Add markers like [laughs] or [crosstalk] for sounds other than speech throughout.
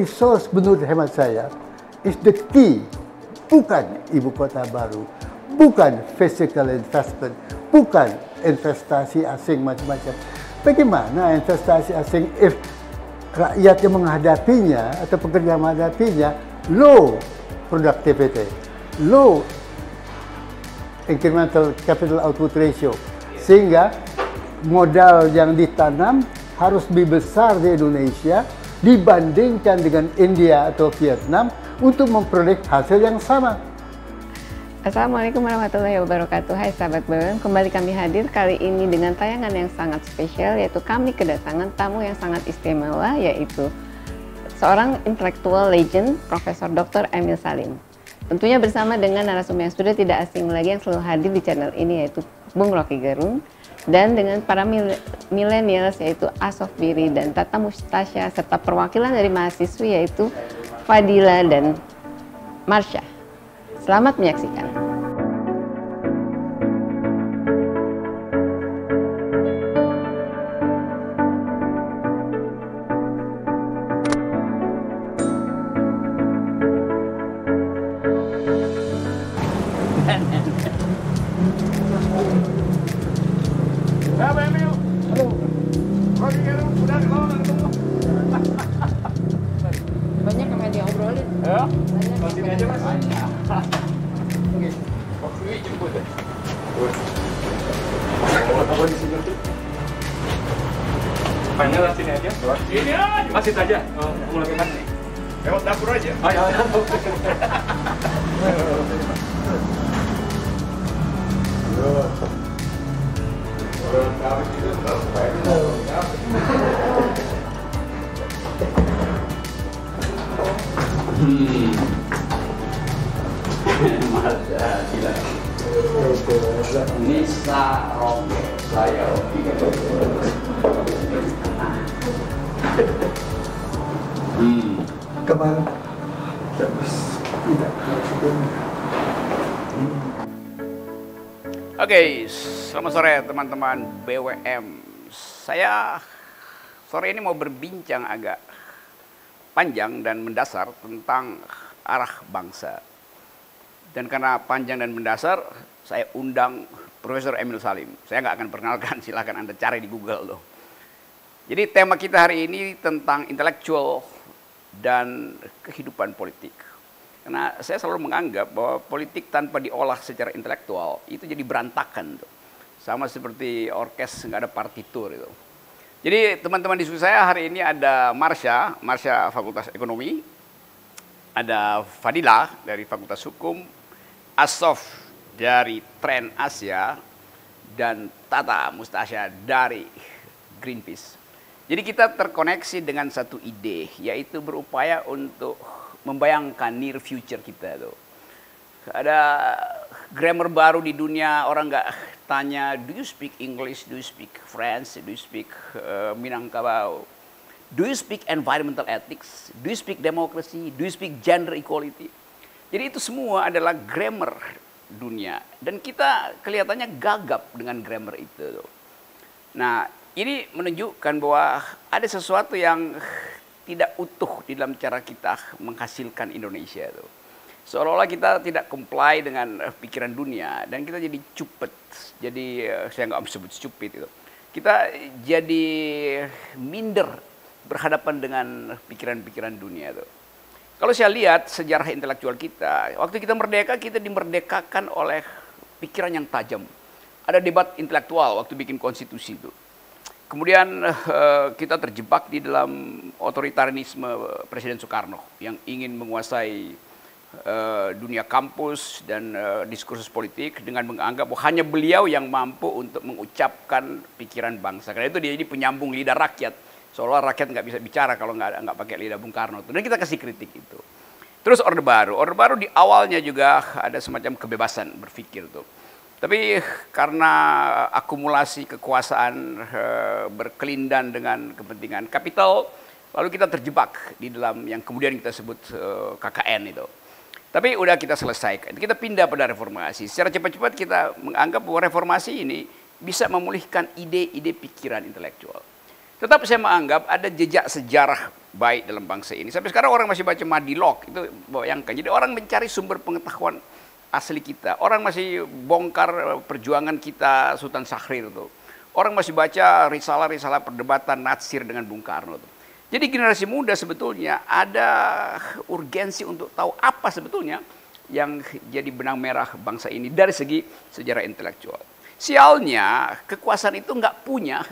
resource menurut hemat saya is the key. Bukan ibu kota baru, bukan physical investment, bukan investasi asing macam-macam. Bagaimana investasi asing if rakyat yang menghadapinya atau pekerja menghadapinya low productivity, low incremental capital output ratio, sehingga modal yang ditanam harus lebih besar di Indonesia dibandingkan dengan India atau Vietnam untuk memperoleh hasil yang sama. Assalamualaikum warahmatullahi wabarakatuh Hai sahabat BWM, kembali kami hadir kali ini dengan tayangan yang sangat spesial yaitu kami kedatangan tamu yang sangat istimewa yaitu seorang intelektual legend Profesor Dr. Emil Salim Tentunya bersama dengan narasumber yang sudah tidak asing lagi yang selalu hadir di channel ini yaitu Bung Rocky Gerung dan dengan para milenials yaitu Asof Biri dan Tata Mustasya serta perwakilan dari mahasiswi yaitu Fadila dan Marsha. Selamat menyaksikan. Oke, selamat sore teman-teman BWM. Saya sore ini mau berbincang agak panjang dan mendasar tentang arah bangsa. Dan karena panjang dan mendasar, saya undang Profesor Emil Salim. Saya nggak akan perkenalkan, [laughs] silahkan Anda cari di Google loh. Jadi tema kita hari ini tentang intelektual dan kehidupan politik. Karena saya selalu menganggap bahwa politik tanpa diolah secara intelektual itu jadi berantakan tuh. Sama seperti orkes nggak ada partitur itu. Jadi teman-teman diskusi saya hari ini ada Marsha, Marsha Fakultas Ekonomi, ada Fadila dari Fakultas Hukum, Asof dari Tren Asia, dan Tata Mustasya dari Greenpeace. Jadi kita terkoneksi dengan satu ide, yaitu berupaya untuk membayangkan near future kita tuh. Ada grammar baru di dunia orang nggak tanya do you speak English, do you speak French, do you speak uh, Minangkabau, do you speak environmental ethics, do you speak democracy, do you speak gender equality. Jadi itu semua adalah grammar dunia dan kita kelihatannya gagap dengan grammar itu. Nah ini menunjukkan bahwa ada sesuatu yang tidak utuh di dalam cara kita menghasilkan Indonesia itu. Seolah-olah kita tidak comply dengan uh, pikiran dunia dan kita jadi cupet. Jadi uh, saya nggak sebut stupid itu. Kita jadi minder berhadapan dengan pikiran-pikiran dunia itu. Kalau saya lihat sejarah intelektual kita, waktu kita merdeka kita dimerdekakan oleh pikiran yang tajam. Ada debat intelektual waktu bikin konstitusi itu Kemudian uh, kita terjebak di dalam otoritarianisme Presiden Soekarno yang ingin menguasai uh, dunia kampus dan uh, diskursus politik dengan menganggap bahwa hanya beliau yang mampu untuk mengucapkan pikiran bangsa. Karena itu dia ini penyambung lidah rakyat. Seolah rakyat nggak bisa bicara kalau nggak nggak pakai lidah Bung Karno. Dan kita kasih kritik itu. Terus Orde Baru. Orde Baru di awalnya juga ada semacam kebebasan berpikir tuh tapi karena akumulasi kekuasaan e, berkelindan dengan kepentingan kapital, lalu kita terjebak di dalam yang kemudian kita sebut eh, KKN itu. Tapi udah kita selesaikan, kita pindah pada reformasi. Secara cepat-cepat kita menganggap bahwa reformasi ini bisa memulihkan ide-ide pikiran intelektual. Tetap saya menganggap ada jejak sejarah baik dalam bangsa ini. Sampai sekarang orang masih baca Madilog, itu bayangkan. Jadi orang mencari sumber pengetahuan asli kita. Orang masih bongkar eh, perjuangan kita Sultan Syahrir itu. Orang masih baca risalah-risalah perdebatan Natsir dengan Bung Karno. Itu. Jadi generasi muda sebetulnya ada urgensi untuk tahu apa sebetulnya yang jadi benang merah bangsa ini dari segi sejarah intelektual. Sialnya kekuasaan itu nggak punya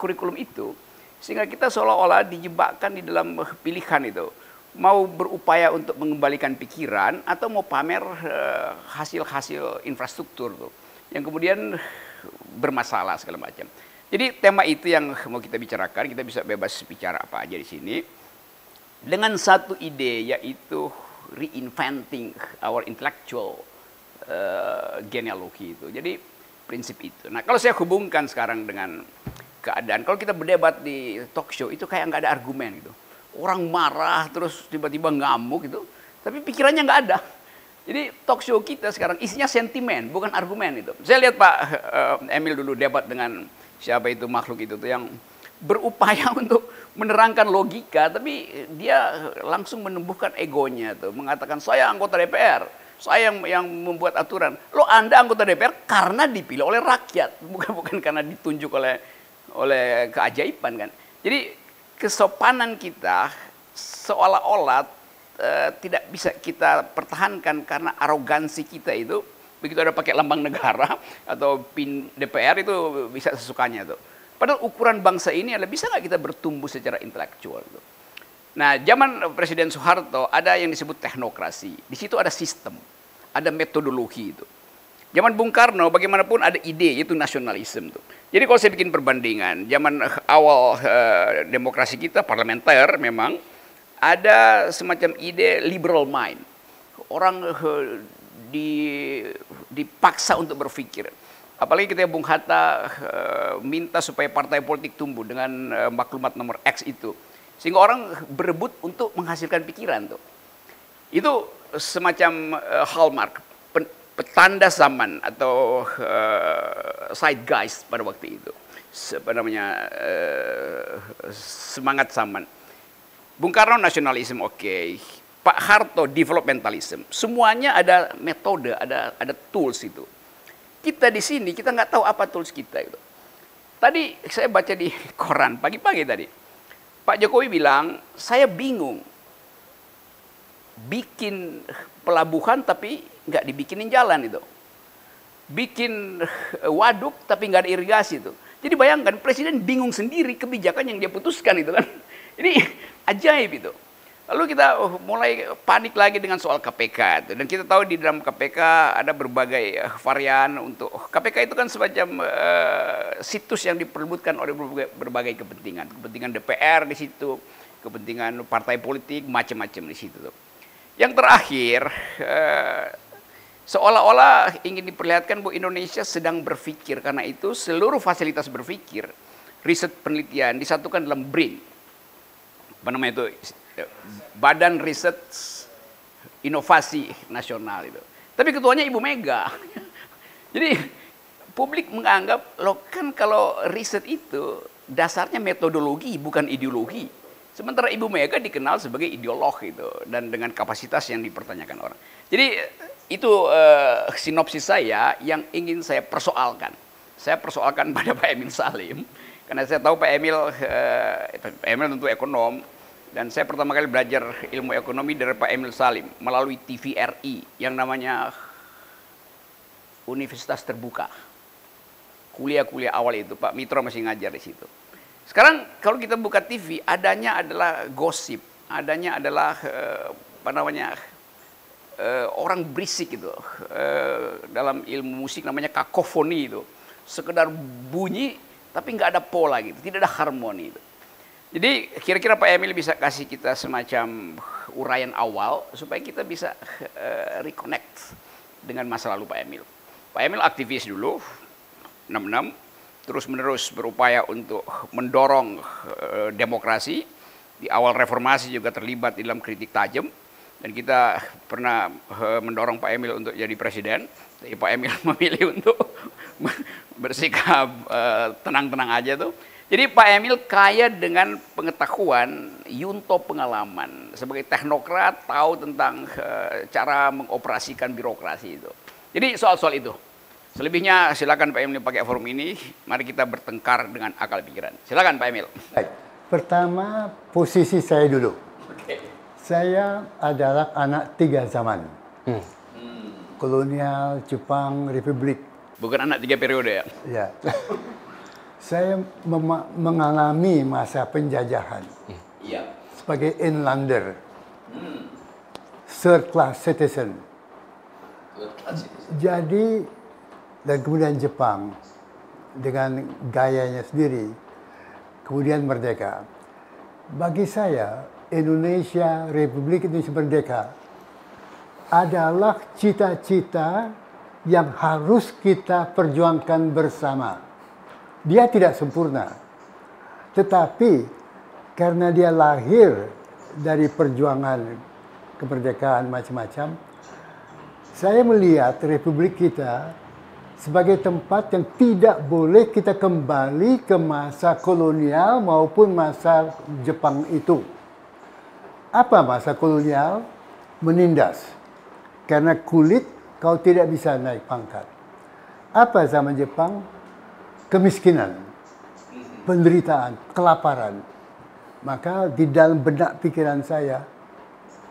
kurikulum itu sehingga kita seolah-olah dijebakkan di dalam pilihan itu mau berupaya untuk mengembalikan pikiran atau mau pamer eh, hasil-hasil infrastruktur tuh yang kemudian bermasalah segala macam. Jadi tema itu yang mau kita bicarakan, kita bisa bebas bicara apa aja di sini dengan satu ide yaitu reinventing our intellectual uh, genealogy itu. Jadi prinsip itu. Nah kalau saya hubungkan sekarang dengan keadaan. Kalau kita berdebat di talk show itu kayak nggak ada argumen gitu. Orang marah terus tiba-tiba ngamuk gitu, tapi pikirannya nggak ada. Jadi talk show kita sekarang isinya sentimen, bukan argumen itu. Saya lihat Pak uh, Emil dulu debat dengan siapa itu makhluk itu tuh yang berupaya [laughs] untuk menerangkan logika, tapi dia langsung menumbuhkan egonya tuh, mengatakan saya anggota DPR, saya yang yang membuat aturan. Lo Anda anggota DPR karena dipilih oleh rakyat, [laughs] bukan bukan karena ditunjuk oleh oleh keajaiban kan. Jadi kesopanan kita seolah-olah uh, tidak bisa kita pertahankan karena arogansi kita itu begitu ada pakai lambang negara [laughs] atau pin DPR itu bisa sesukanya tuh. Padahal ukuran bangsa ini adalah bisa nggak kita bertumbuh secara intelektual tuh. Nah, zaman Presiden Soeharto ada yang disebut teknokrasi. Di situ ada sistem, ada metodologi itu. Zaman Bung Karno bagaimanapun ada ide yaitu nasionalisme tuh. Jadi kalau saya bikin perbandingan, zaman awal uh, demokrasi kita parlementer memang ada semacam ide liberal mind. Orang uh, di, dipaksa untuk berpikir. Apalagi kita Bung Hatta uh, minta supaya partai politik tumbuh dengan uh, maklumat nomor X itu. Sehingga orang berebut untuk menghasilkan pikiran tuh. Itu semacam uh, hallmark petanda zaman atau uh, side guys pada waktu itu. Namanya uh, semangat zaman. Bung Karno nasionalisme oke, okay. Pak Harto developmentalism. Semuanya ada metode, ada ada tools itu. Kita di sini kita nggak tahu apa tools kita itu. Tadi saya baca di [laughs] koran pagi-pagi tadi. Pak Jokowi bilang, saya bingung bikin pelabuhan tapi nggak dibikinin jalan itu. Bikin [laughs] waduk tapi nggak ada irigasi itu. Jadi bayangkan presiden bingung sendiri kebijakan yang dia putuskan itu kan. [laughs] Ini [laughs] ajaib itu. Lalu kita oh, mulai panik lagi dengan soal KPK itu. Dan kita tahu di dalam KPK ada berbagai eh, varian untuk KPK itu kan semacam uh, situs yang diperbutkan oleh berbagai, berbagai kepentingan. Kepentingan DPR di situ, kepentingan partai politik, macam-macam di situ. Yang terakhir, uh, Seolah-olah ingin diperlihatkan bahwa Indonesia sedang berpikir karena itu seluruh fasilitas berpikir, riset penelitian disatukan dalam BRIN. Apa namanya itu? Badan Riset Inovasi Nasional itu. Tapi ketuanya Ibu Mega. [laughs] Jadi publik menganggap loh kan kalau riset itu dasarnya metodologi bukan ideologi. Sementara Ibu Mega dikenal sebagai ideolog itu dan dengan kapasitas yang dipertanyakan orang. Jadi itu uh, sinopsis saya yang ingin saya persoalkan. Saya persoalkan [laughs] pada Pak Emil Salim, karena saya tahu Pak Emil, uh, Pak Emil tentu ekonom, dan saya pertama kali belajar ilmu ekonomi dari Pak Emil Salim melalui TVRI yang namanya Universitas Terbuka. Kuliah-kuliah awal itu, Pak Mitro masih ngajar di situ. Sekarang kalau kita buka TV, adanya adalah gosip, adanya adalah uh, apa namanya uh, orang berisik itu uh, dalam ilmu musik namanya kakofoni itu. Sekedar bunyi tapi nggak ada pola gitu tidak ada harmoni itu. Jadi kira-kira Pak Emil bisa kasih kita semacam uraian awal supaya kita bisa uh, reconnect dengan masa lalu Pak Emil. Pak Emil aktivis dulu 66 terus menerus berupaya untuk mendorong uh, demokrasi. Di awal reformasi juga terlibat dalam kritik tajam dan kita pernah uh, mendorong Pak Emil untuk jadi presiden, tapi Pak Emil [laughs] memilih untuk [laughs] bersikap tenang-tenang uh, aja tuh. Jadi Pak Emil kaya dengan pengetahuan, yunto pengalaman. Sebagai teknokrat tahu tentang uh, cara mengoperasikan birokrasi itu. Jadi soal-soal itu. Selebihnya silakan Pak Emil pakai forum ini. Mari kita bertengkar dengan akal pikiran. Silakan Pak Emil. Baik. Pertama, posisi saya dulu. Saya adalah anak tiga zaman. Hmm. Kolonial, Jepang, Republik. Bukan anak tiga periode ya? Ya. saya mengalami masa penjajahan ya. sebagai inlander, hmm. third class citizen. Jadi dan kemudian Jepang dengan gayanya sendiri, kemudian merdeka. Bagi saya, Indonesia, Republik Indonesia Merdeka adalah cita-cita yang harus kita perjuangkan bersama dia tidak sempurna. Tetapi karena dia lahir dari perjuangan kemerdekaan macam-macam, saya melihat republik kita sebagai tempat yang tidak boleh kita kembali ke masa kolonial maupun masa Jepang itu. Apa masa kolonial? Menindas. Karena kulit kau tidak bisa naik pangkat. Apa zaman Jepang? kemiskinan, penderitaan, kelaparan. Maka di dalam benak pikiran saya,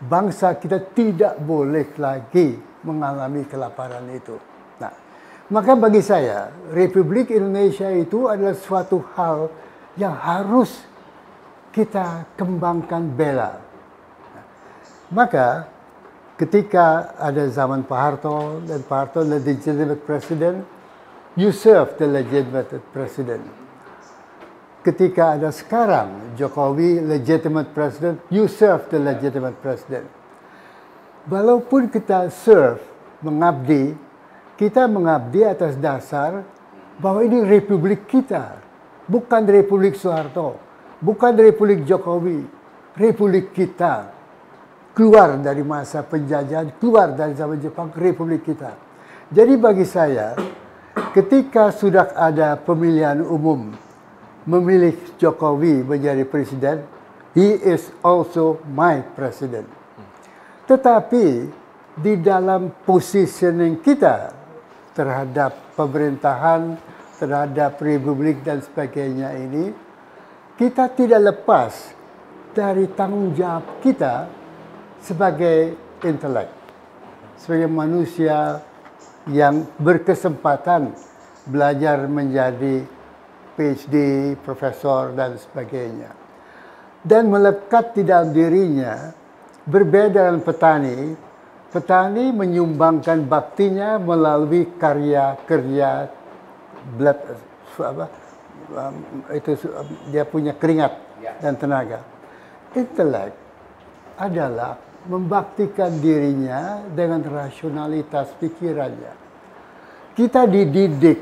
bangsa kita tidak boleh lagi mengalami kelaparan itu. Nah, maka bagi saya, Republik Indonesia itu adalah suatu hal yang harus kita kembangkan bela. Maka ketika ada zaman Pak Harto dan Pak Harto adalah legitimate president, you serve the legitimate president. Ketika ada sekarang Jokowi legitimate president, you serve the legitimate president. Walaupun kita serve, mengabdi, kita mengabdi atas dasar bahwa ini republik kita, bukan republik Soeharto, bukan republik Jokowi, republik kita. Keluar dari masa penjajahan, keluar dari zaman Jepang, republik kita. Jadi bagi saya, ketika sudah ada pemilihan umum memilih Jokowi menjadi presiden, he is also my president. Tetapi di dalam positioning kita terhadap pemerintahan, terhadap republik dan sebagainya ini, kita tidak lepas dari tanggung jawab kita sebagai intelek, sebagai manusia yang berkesempatan belajar menjadi PhD, profesor, dan sebagainya. Dan melekat di dalam dirinya, berbeda dengan petani, petani menyumbangkan baktinya melalui karya-karya blood, apa, um, itu dia punya keringat ya. dan tenaga. Intelek adalah membaktikan dirinya dengan rasionalitas pikirannya. Kita dididik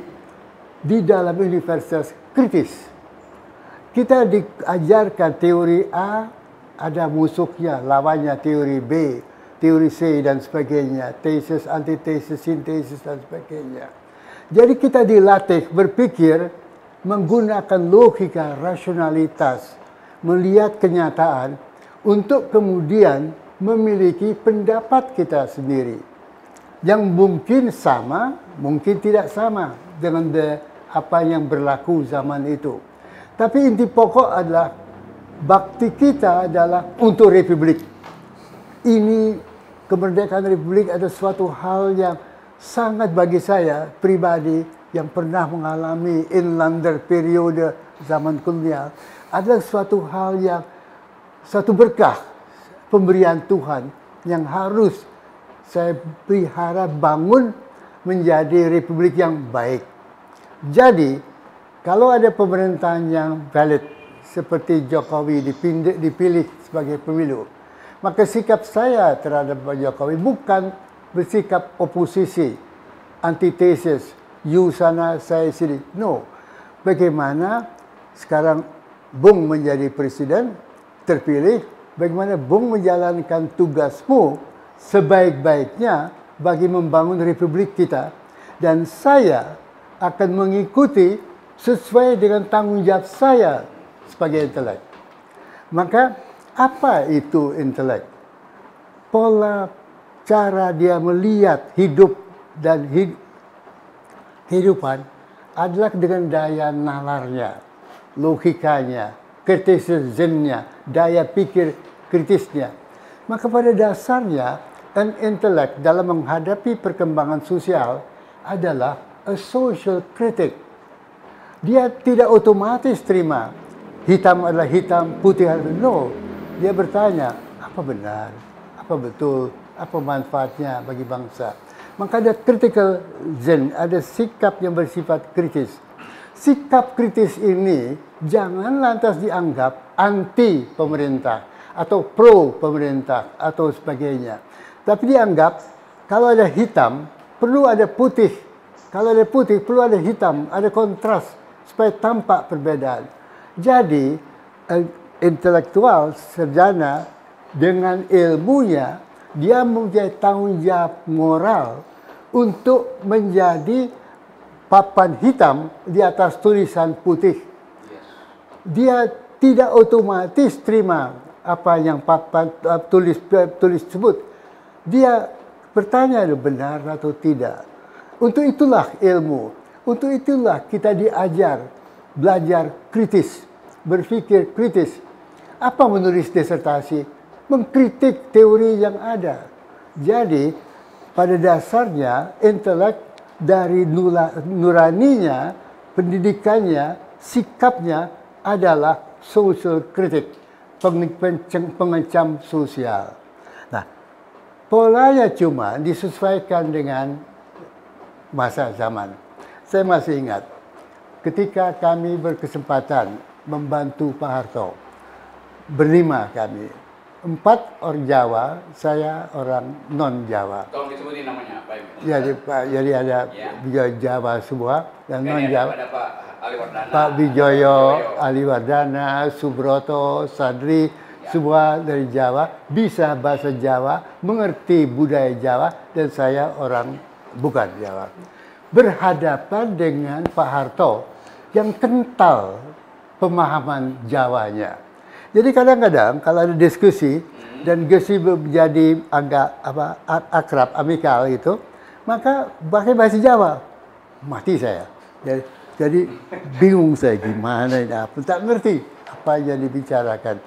di dalam universitas kritis. Kita diajarkan teori A, ada musuhnya, lawannya teori B, teori C dan sebagainya, tesis, antitesis, sintesis dan sebagainya. Jadi kita dilatih berpikir menggunakan logika rasionalitas, melihat kenyataan untuk kemudian memiliki pendapat kita sendiri yang mungkin sama, mungkin tidak sama dengan the, apa yang berlaku zaman itu. Tapi inti pokok adalah bakti kita adalah untuk republik. Ini kemerdekaan republik adalah suatu hal yang sangat bagi saya pribadi yang pernah mengalami inlander periode zaman kolonial adalah suatu hal yang satu berkah pemberian Tuhan yang harus saya pelihara bangun menjadi republik yang baik. Jadi, kalau ada pemerintahan yang valid seperti Jokowi dipilih, dipilih sebagai pemilu, maka sikap saya terhadap Pak Jokowi bukan bersikap oposisi, antitesis, you sana, saya sini. No. Bagaimana sekarang Bung menjadi presiden, terpilih, bagaimana Bung menjalankan tugasmu sebaik-baiknya bagi membangun republik kita dan saya akan mengikuti sesuai dengan tanggung jawab saya sebagai intelek. Maka apa itu intelek? Pola cara dia melihat hidup dan hid kehidupan adalah dengan daya nalarnya, logikanya, kritisismnya, daya pikir kritisnya. Maka pada dasarnya, an intelek dalam menghadapi perkembangan sosial adalah a social critic. Dia tidak otomatis terima hitam adalah hitam, putih adalah no. Dia bertanya, apa benar, apa betul, apa manfaatnya bagi bangsa. Maka ada critical zen, ada sikap yang bersifat kritis. Sikap kritis ini jangan lantas dianggap anti pemerintah atau pro pemerintah atau sebagainya. Tapi dianggap kalau ada hitam perlu ada putih. Kalau ada putih perlu ada hitam, ada kontras supaya tampak perbedaan. Jadi eh, intelektual sarjana dengan ilmunya dia mempunyai tanggung jawab moral untuk menjadi papan hitam di atas tulisan putih. Dia tidak otomatis terima apa yang papan uh, tulis tulis sebut. Dia bertanya benar atau tidak. Untuk itulah ilmu. Untuk itulah kita diajar belajar kritis, berpikir kritis. Apa menulis disertasi? mengkritik teori yang ada. Jadi pada dasarnya intelek dari nuraninya, pendidikannya, sikapnya adalah social critic, pengecam sosial. Nah, polanya cuma disesuaikan dengan masa zaman. Saya masih ingat ketika kami berkesempatan membantu Pak Harto, berlima kami, empat orang Jawa, saya orang non Jawa. Tolong disebutin namanya Pak Jadi Pak, jadi ada ya. Jawa semua dan non Jawa. Ada Pak Aliwardana, Pak Wijoyo, Aliwardana, Subroto, Sadri, ya. semua dari Jawa, bisa bahasa Jawa, mengerti budaya Jawa, dan saya orang bukan Jawa. Berhadapan dengan Pak Harto yang kental pemahaman Jawanya jadi kadang-kadang kalau ada diskusi dan diskusi menjadi agak apa akrab, amikal itu, maka pakai bahasa Jawa. Mati saya. Jadi, jadi bingung saya gimana ini apa, tak ngerti apa yang dibicarakan.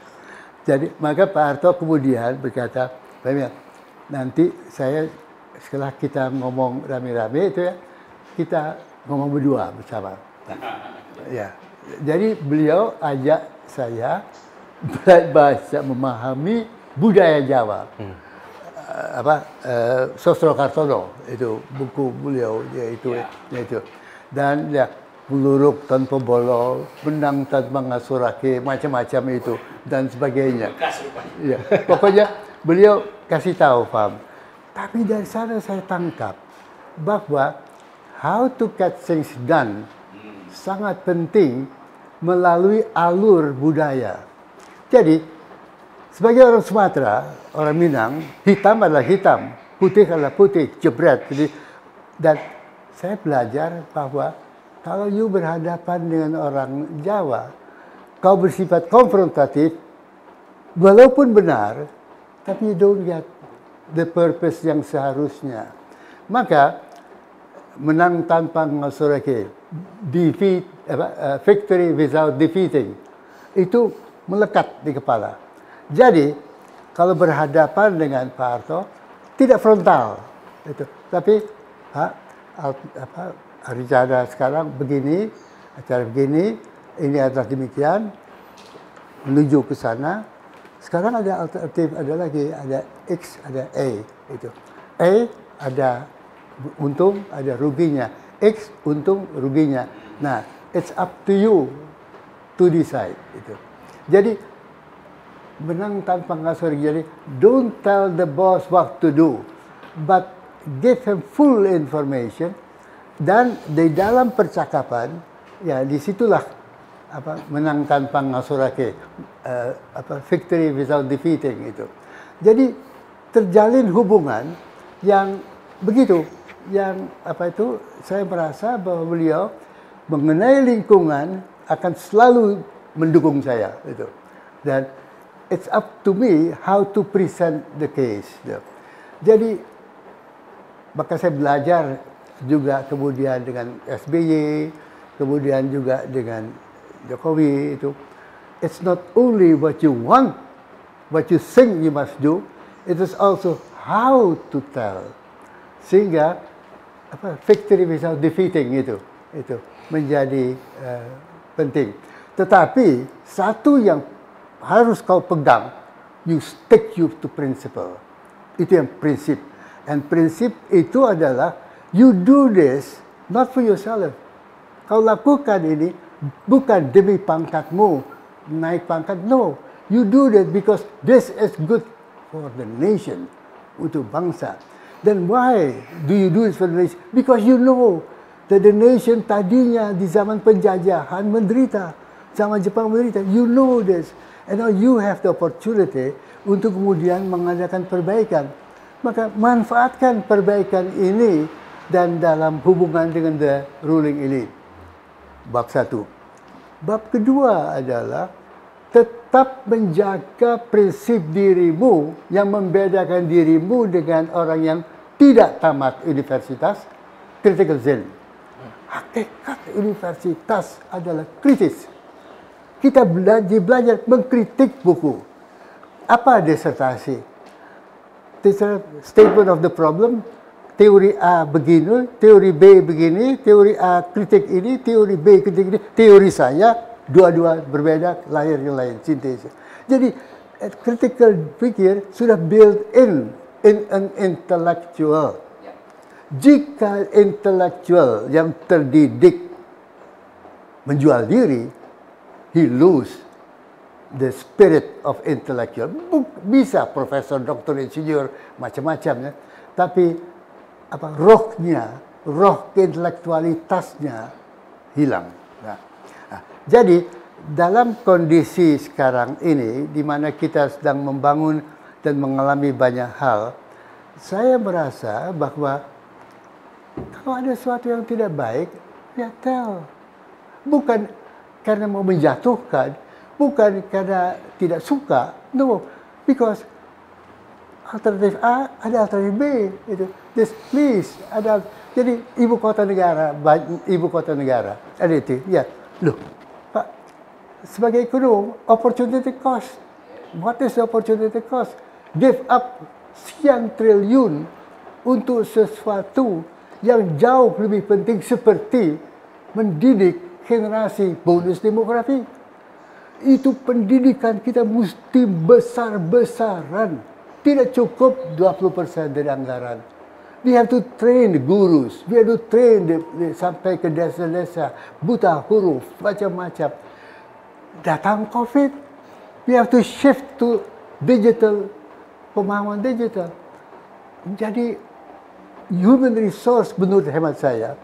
Jadi maka Pak Harto kemudian berkata, nanti saya setelah kita ngomong rame-rame itu ya, kita ngomong berdua bersama. Nah, [laughs] ya, jadi beliau ajak saya bahasa memahami budaya Jawa. Hmm. Uh, apa uh, Sosro Kartono itu buku beliau yaitu ya. yaitu dan ya peluruk tanpa bolol, benang tanpa ngasurake, macam-macam itu dan sebagainya. Ya, pokoknya beliau kasih tahu paham. Tapi dari sana saya tangkap bahwa how to get things done sangat penting melalui alur budaya. Jadi, sebagai orang Sumatera, orang Minang, hitam adalah hitam, putih adalah putih, jebret. Jadi, dan saya belajar bahwa kalau you berhadapan dengan orang Jawa, kau bersifat konfrontatif, walaupun benar, tapi you don't get the purpose yang seharusnya. Maka, menang tanpa ngasurake, defeat, uh, victory without defeating, itu melekat di kepala. Jadi kalau berhadapan dengan Pak Harto tidak frontal, itu. Tapi ha, apa, rencana sekarang begini, acara begini, ini adalah demikian, menuju ke sana. Sekarang ada alternatif, ada lagi, ada X, ada A. Itu. A ada untung, ada ruginya. X untung, ruginya. Nah, it's up to you to decide. Itu. Jadi menang tanpa ngasur jadi don't tell the boss what to do but give him full information dan di dalam percakapan ya di situlah apa menang tanpa ngasurake uh, apa victory without defeating itu jadi terjalin hubungan yang begitu yang apa itu saya merasa bahwa beliau mengenai lingkungan akan selalu mendukung saya itu. Dan it's up to me how to present the case. Gitu. Jadi maka saya belajar juga kemudian dengan SBY, kemudian juga dengan Jokowi itu. It's not only what you want, what you think you must do, it is also how to tell. Sehingga apa, victory without defeating itu itu menjadi uh, penting. Tetapi satu yang harus kau pegang, you stick you to principle. Itu yang prinsip. And prinsip itu adalah you do this not for yourself. Kau lakukan ini bukan demi pangkatmu, naik pangkat. No, you do that because this is good for the nation, untuk bangsa. Then why do you do it for the nation? Because you know that the nation tadinya di zaman penjajahan menderita. Zaman Jepang menderita. You know this. And now you have the opportunity untuk kemudian mengadakan perbaikan. Maka manfaatkan perbaikan ini dan dalam hubungan dengan the ruling elite. Bab satu. Bab kedua adalah tetap menjaga prinsip dirimu yang membedakan dirimu dengan orang yang tidak tamat universitas, critical zen. Hakikat universitas adalah kritis. Kita belajar, belajar mengkritik buku. Apa disertasi? Statement of the problem, teori A begini, teori B begini, teori A kritik ini, teori B kritik ini, teori saya, dua-dua berbeda, lahir yang lain, sintesis. Jadi eh, critical pikir sudah built in in an intellectual. Jika intellectual yang terdidik menjual diri, he lose the spirit of intellectual. Bisa profesor, doktor, insinyur, macam-macam ya. Tapi apa rohnya, roh intelektualitasnya hilang. Jadi dalam kondisi sekarang ini di mana kita sedang membangun dan mengalami banyak hal, saya merasa bahwa kalau ada sesuatu yang tidak baik, ya tell. Bukan karena mau menjatuhkan, bukan karena tidak suka, no, because alternatif A ada alternatif B itu this please ada jadi ibu kota negara ibu kota negara ada itu ya loh sebagai ekonom, opportunity cost. What is the opportunity cost? Give up sekian triliun untuk sesuatu yang jauh lebih penting seperti mendidik generasi bonus demografi. Itu pendidikan kita mesti besar-besaran. Tidak cukup 20% dari anggaran. We have to train the gurus. We have to train the, the, sampai ke desa-desa. Buta huruf, macam-macam datang COVID. We have to shift to digital, pemahaman digital. Jadi human resource menurut hemat saya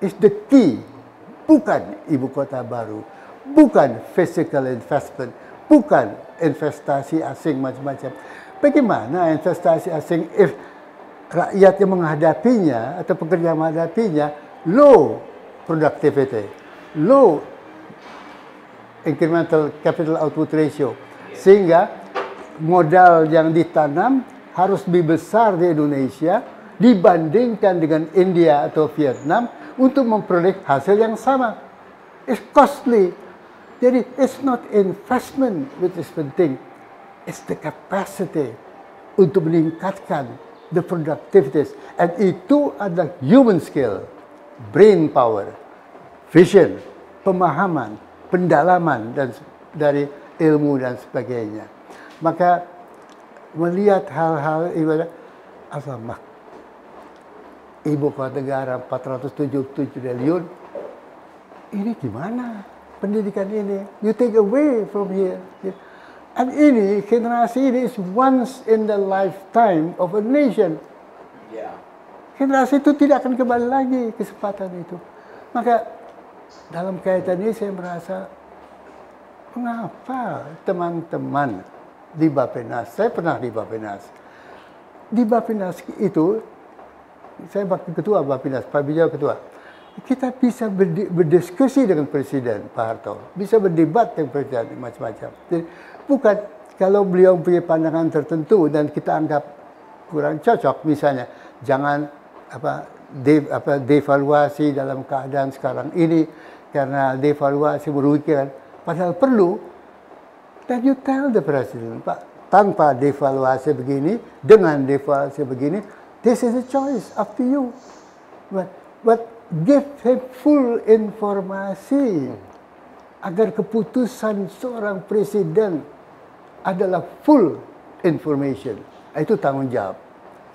is the key. Bukan ibu kota baru, bukan physical investment, bukan investasi asing macam-macam. Bagaimana investasi asing if rakyat yang menghadapinya atau pekerja menghadapinya low productivity, low incremental capital output ratio. Sehingga modal yang ditanam harus lebih besar di Indonesia dibandingkan dengan India atau Vietnam untuk memperoleh hasil yang sama. It's costly. Jadi it's not investment which is penting. It's the capacity untuk meningkatkan the productivities. And itu adalah human skill, brain power, vision, pemahaman, pendalaman dan dari ilmu dan sebagainya. Maka melihat hal-hal ibadah apa ibu kota negara 477 triliun ini gimana pendidikan ini you take away from here and ini generasi ini is once in the lifetime of a nation. Generasi itu tidak akan kembali lagi kesempatan itu. Maka dalam kaitan ini saya merasa mengapa teman-teman di Bapenas, saya pernah di Bapenas, di Bapenas itu saya waktu ketua Bapenas, Pak Bijau ketua, kita bisa berdiskusi dengan Presiden Pak Harto, bisa berdebat dengan Presiden macam-macam. Jadi bukan kalau beliau punya pandangan tertentu dan kita anggap kurang cocok, misalnya jangan apa, de, apa devaluasi dalam keadaan sekarang ini karena devaluasi merugikan, padahal perlu. Then you tell the president, Pak, tanpa devaluasi begini, dengan devaluasi begini, this is a choice up to you. But, but give him full informasi agar keputusan seorang presiden adalah full information. Itu tanggung jawab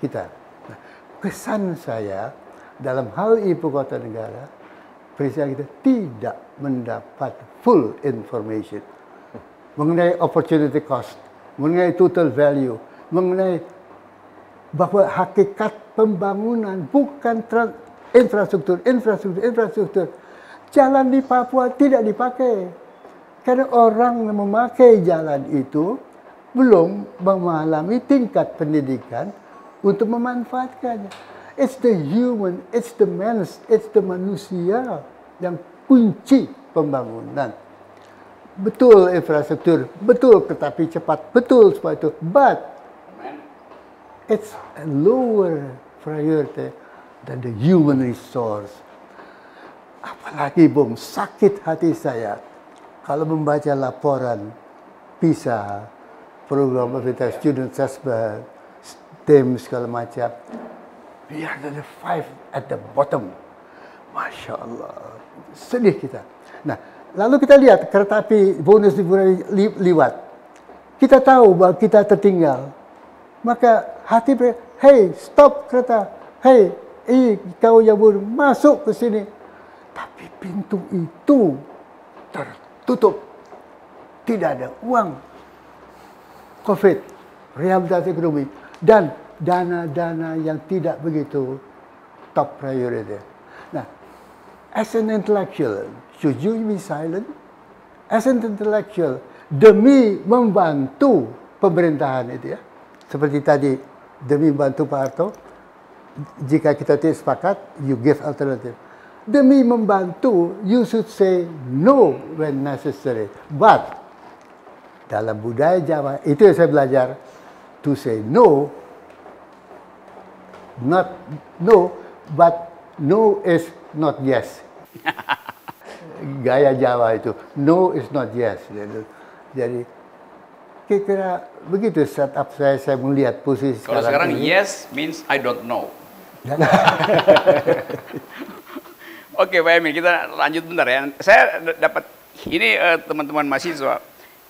kita. Nah, kesan saya dalam hal ibu kota negara, presiden kita tidak mendapat full information mengenai opportunity cost, mengenai total value, mengenai bahwa hakikat pembangunan bukan infrastruktur, infrastruktur, infrastruktur. Jalan di Papua tidak dipakai. Karena orang yang memakai jalan itu belum mengalami tingkat pendidikan untuk memanfaatkannya. It's the human, it's the man, it's the manusia yang kunci pembangunan. Betul infrastruktur, betul kereta api cepat, betul semua itu. But it's a lower priority than the human resource. Apalagi bung, sakit hati saya kalau membaca laporan PISA, program pemerintah student assessment, STEM segala macam. We are the five at the bottom. Masya Allah. Sedih kita. Nah, lalu kita lihat kereta api bonus li, liwat. Kita tahu bahwa kita tertinggal. Maka hati ber, hey stop kereta, hey eh kau yang boleh masuk ke sini. Tapi pintu itu tertutup. Tidak ada uang. Covid, rehabilitasi ekonomi, dan dana-dana yang tidak begitu top priority. Nah, as an intellectual, should you be silent? As an intellectual, demi membantu pemerintahan itu ya, seperti tadi demi membantu Pak Harto, jika kita tidak sepakat, you give alternative. Demi membantu, you should say no when necessary. But, dalam budaya Jawa, itu yang saya belajar, to say no, not no, but no is not yes. [laughs] Gaya Jawa itu, no is not yes. Jadi, kira-kira begitu setup saya, saya melihat posisi Kalau sekarang, sekarang yes means I don't know. Oke Pak Emil, kita lanjut bentar ya. Saya dapat ini uh, teman-teman mahasiswa.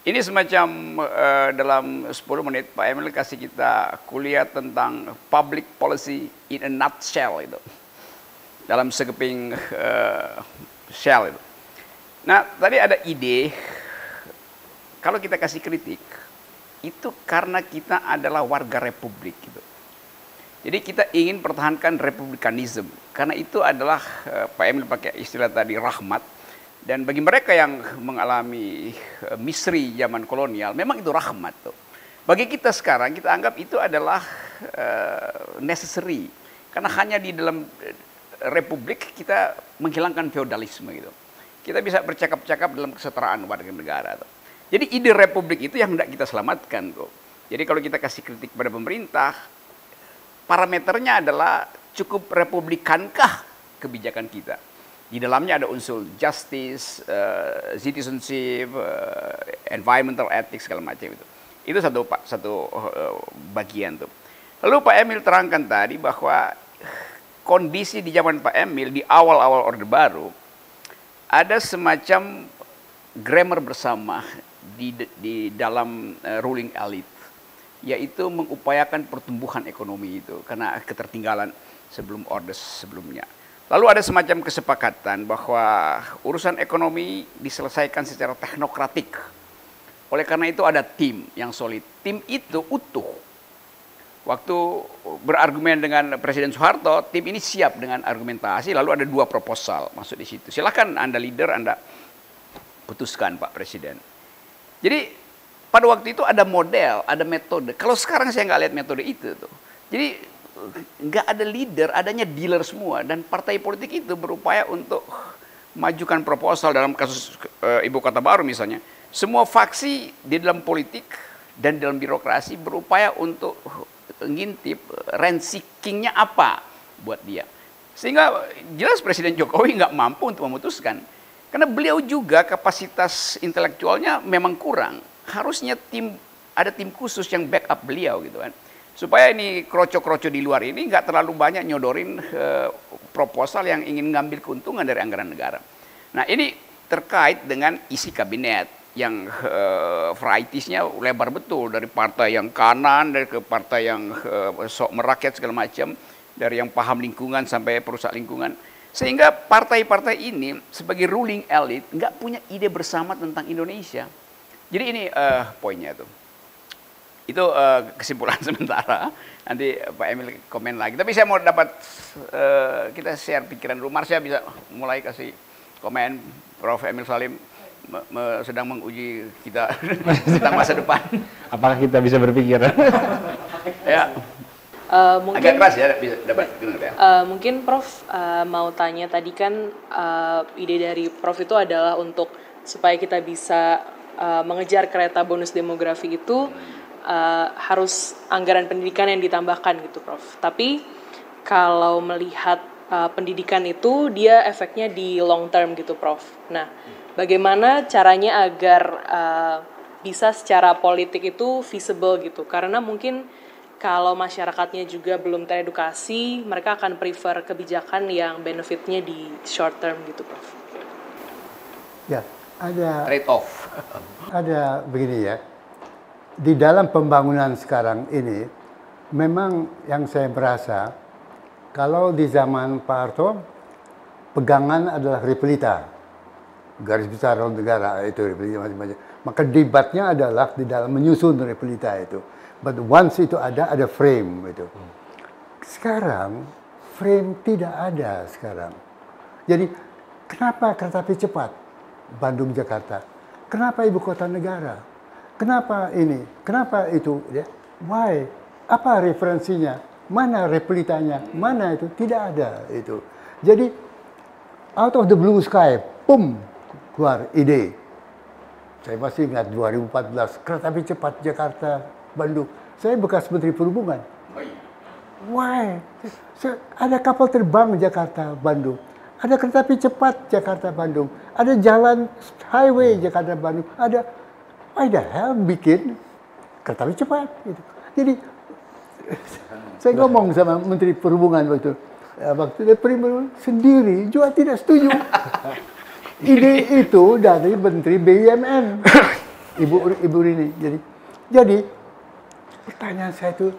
Ini semacam uh, dalam 10 menit Pak Emil kasih kita kuliah tentang public policy in a nutshell itu. Dalam sekeping uh, shell itu. Nah, tadi ada ide kalau kita kasih kritik itu karena kita adalah warga republik gitu. Jadi kita ingin pertahankan republikanisme karena itu adalah uh, Pak Emil pakai istilah tadi rahmat dan bagi mereka yang mengalami uh, misteri zaman kolonial memang itu rahmat tuh. Bagi kita sekarang kita anggap itu adalah uh, necessary karena hanya di dalam republik kita menghilangkan feodalisme gitu. Kita bisa bercakap-cakap dalam kesetaraan warga negara tuh. Jadi ide republik itu yang hendak kita selamatkan kok. Jadi kalau kita kasih kritik pada pemerintah, parameternya adalah cukup republikankah kebijakan kita. Di dalamnya ada unsur justice, uh, citizenship, uh, environmental ethics segala macam itu. Itu satu satu uh, bagian tuh. Lalu Pak Emil terangkan tadi bahwa kondisi di zaman Pak Emil di awal-awal Orde Baru ada semacam grammar bersama di di dalam ruling elite yaitu mengupayakan pertumbuhan ekonomi itu karena ketertinggalan sebelum orde sebelumnya. Lalu ada semacam kesepakatan bahwa urusan ekonomi diselesaikan secara teknokratik. Oleh karena itu ada tim yang solid. Tim itu utuh. Waktu berargumen dengan Presiden Soeharto, tim ini siap dengan argumentasi. Lalu ada dua proposal masuk di situ. Silahkan Anda leader, Anda putuskan Pak Presiden. Jadi pada waktu itu ada model, ada metode. Kalau sekarang saya nggak lihat metode itu tuh. Jadi nggak ada leader, adanya dealer semua dan partai politik itu berupaya untuk majukan proposal dalam kasus e, ibu kota baru misalnya. Semua faksi di dalam politik dan dalam birokrasi berupaya untuk ngintip rent seekingnya apa buat dia. Sehingga jelas Presiden Jokowi nggak mampu untuk memutuskan. Karena beliau juga kapasitas intelektualnya memang kurang. Harusnya tim ada tim khusus yang backup beliau gitu kan. Supaya ini kroco-kroco di luar ini nggak terlalu banyak nyodorin uh, proposal yang ingin ngambil keuntungan dari anggaran negara. Nah ini terkait dengan isi kabinet yang uh, lebar betul dari partai yang kanan dari ke partai yang uh, sok merakyat segala macam dari yang paham lingkungan sampai perusahaan lingkungan sehingga partai-partai ini sebagai ruling elite nggak punya ide bersama tentang Indonesia jadi ini uh, poinnya tuh itu uh, kesimpulan [laughs] sementara nanti Pak Emil komen lagi tapi saya mau dapat uh, kita share pikiran dulu Marsha bisa mulai kasih komen Prof Emil Salim me, me, sedang menguji kita [laughs] tentang masa depan. Apakah kita bisa berpikir? [laughs] ya. Uh, mungkin, Agak keras ya, bisa dapat ya. Uh, mungkin Prof uh, mau tanya tadi kan uh, ide dari Prof itu adalah untuk supaya kita bisa uh, mengejar kereta bonus demografi itu uh, harus anggaran pendidikan yang ditambahkan gitu Prof. Tapi kalau melihat uh, pendidikan itu dia efeknya di long term gitu Prof. Nah, bagaimana caranya agar uh, bisa secara politik itu visible gitu karena mungkin kalau masyarakatnya juga belum teredukasi mereka akan prefer kebijakan yang benefitnya di short term gitu prof ya ada trade off ada begini ya di dalam pembangunan sekarang ini memang yang saya merasa kalau di zaman Pak Harto pegangan adalah repelita garis besar negara itu macam-macam. Maka debatnya adalah di dalam menyusun repelita itu. But once itu ada, ada frame itu. Sekarang frame tidak ada sekarang. Jadi kenapa kereta api cepat Bandung Jakarta? Kenapa ibu kota negara? Kenapa ini? Kenapa itu? Ya? Why? Apa referensinya? Mana repelitanya? Mana itu? Tidak ada itu. Jadi out of the blue sky, pum, keluar ide. Saya masih ingat 2014, kereta api cepat Jakarta Bandung. Saya bekas Menteri Perhubungan. Why? Ada kapal terbang Jakarta Bandung. Ada kereta api cepat Jakarta Bandung. Ada jalan highway Jakarta Bandung. Ada why the hell bikin kereta api cepat gitu. Jadi [laughs] saya ngomong sama Menteri Perhubungan waktu waktu dia sendiri juga tidak setuju. [laughs] ide itu dari Menteri BUMN, [laughs] Ibu Ibu Rini. Jadi, jadi pertanyaan saya itu,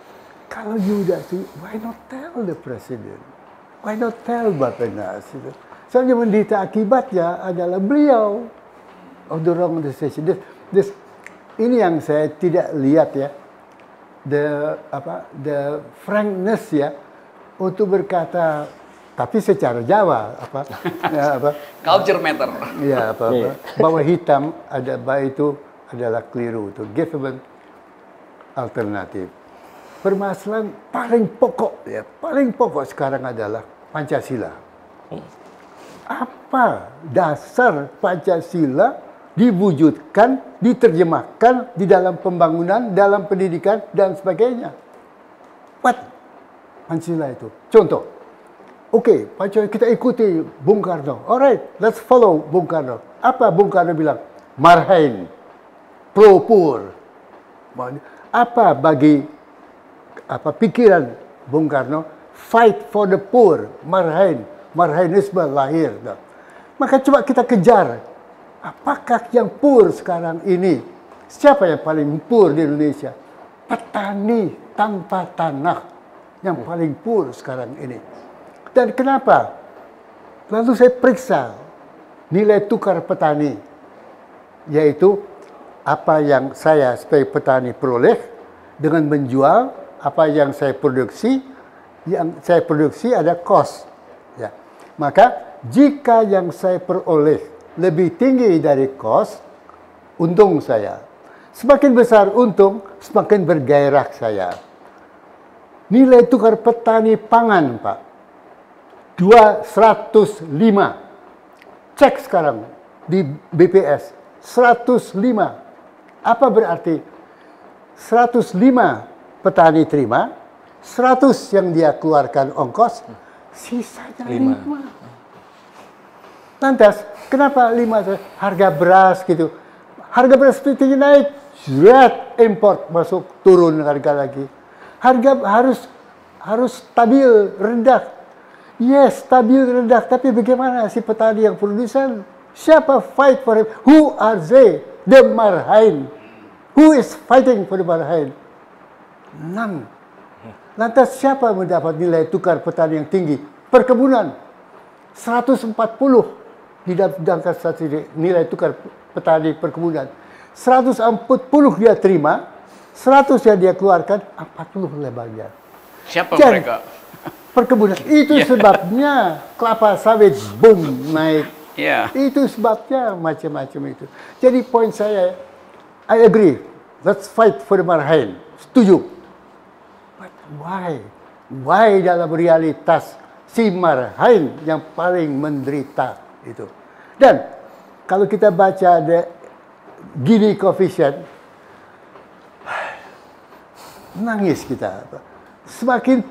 kalau Yuda itu, why not tell the president? Why not tell Bapenas? Itu. Soalnya menderita akibatnya adalah beliau of the wrong decision. This, this, ini yang saya tidak lihat ya, the apa, the frankness ya, untuk berkata tapi secara Jawa apa [laughs] ya, apa culture matter ya apa, apa iya. bahwa hitam ada baik itu adalah keliru itu given alternatif permasalahan paling pokok ya paling pokok sekarang adalah Pancasila apa dasar Pancasila diwujudkan diterjemahkan di dalam pembangunan dalam pendidikan dan sebagainya what Pancasila itu contoh Oke, okay, kita ikuti Bung Karno. Alright, let's follow Bung Karno. Apa Bung Karno bilang? Marhain, pro pur. Apa bagi apa pikiran Bung Karno? Fight for the poor, marhain, marhainisme lahir. Maka coba kita kejar. Apakah yang pur sekarang ini? Siapa yang paling pur di Indonesia? Petani tanpa tanah yang paling pur sekarang ini. Dan kenapa? Lalu saya periksa nilai tukar petani, yaitu apa yang saya sebagai petani peroleh dengan menjual apa yang saya produksi, yang saya produksi ada cost. Ya. Maka jika yang saya peroleh lebih tinggi dari cost, untung saya. Semakin besar untung, semakin bergairah saya. Nilai tukar petani pangan, Pak. 205. Cek sekarang di BPS. 105. Apa berarti? 105 petani terima, 100 yang dia keluarkan ongkos, sisanya 5. Lantas, kenapa 5? Harga beras gitu. Harga beras tinggi naik, zret import masuk turun harga lagi. Harga harus harus stabil, rendah. Yes, stabil rendah, tapi bagaimana si petani yang produsen? Siapa fight for him? Who are they? The marhain. Who is fighting for the marhain? None. Lantas siapa mendapat nilai tukar petani yang tinggi? Perkebunan. 140 didapatkan nilai tukar petani perkebunan. 140 dia terima, 100 yang dia keluarkan, 40 lebarnya. Siapa Dan mereka? Perkebunan. [laughs] Itu Ya. sebabnya kelapa sawit boom naik. Ya. Itu sebabnya macam-macam itu. Jadi poin saya, I agree. Let's fight for the marhain. Setuju. Why? Why dalam realitas si marhain yang paling menderita itu? Dan kalau kita baca the Gini coefficient, nangis kita. Semakin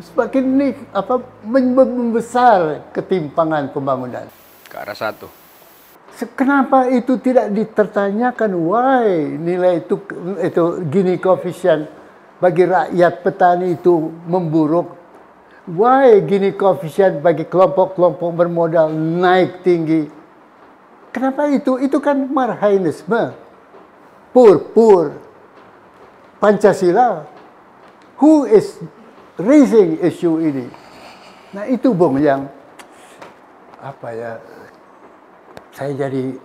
semakin ini apa membesar ketimpangan pembangunan. Ke arah satu. Kenapa itu tidak ditertanyakan why nilai itu itu Gini coefficient bagi rakyat petani itu memburuk? Why Gini coefficient bagi kelompok-kelompok bermodal naik tinggi? Kenapa itu? Itu kan marhainisme. Pur-pur. Pancasila. Who is raising issue ini? Nah itu Bung yang apa ya saya jadi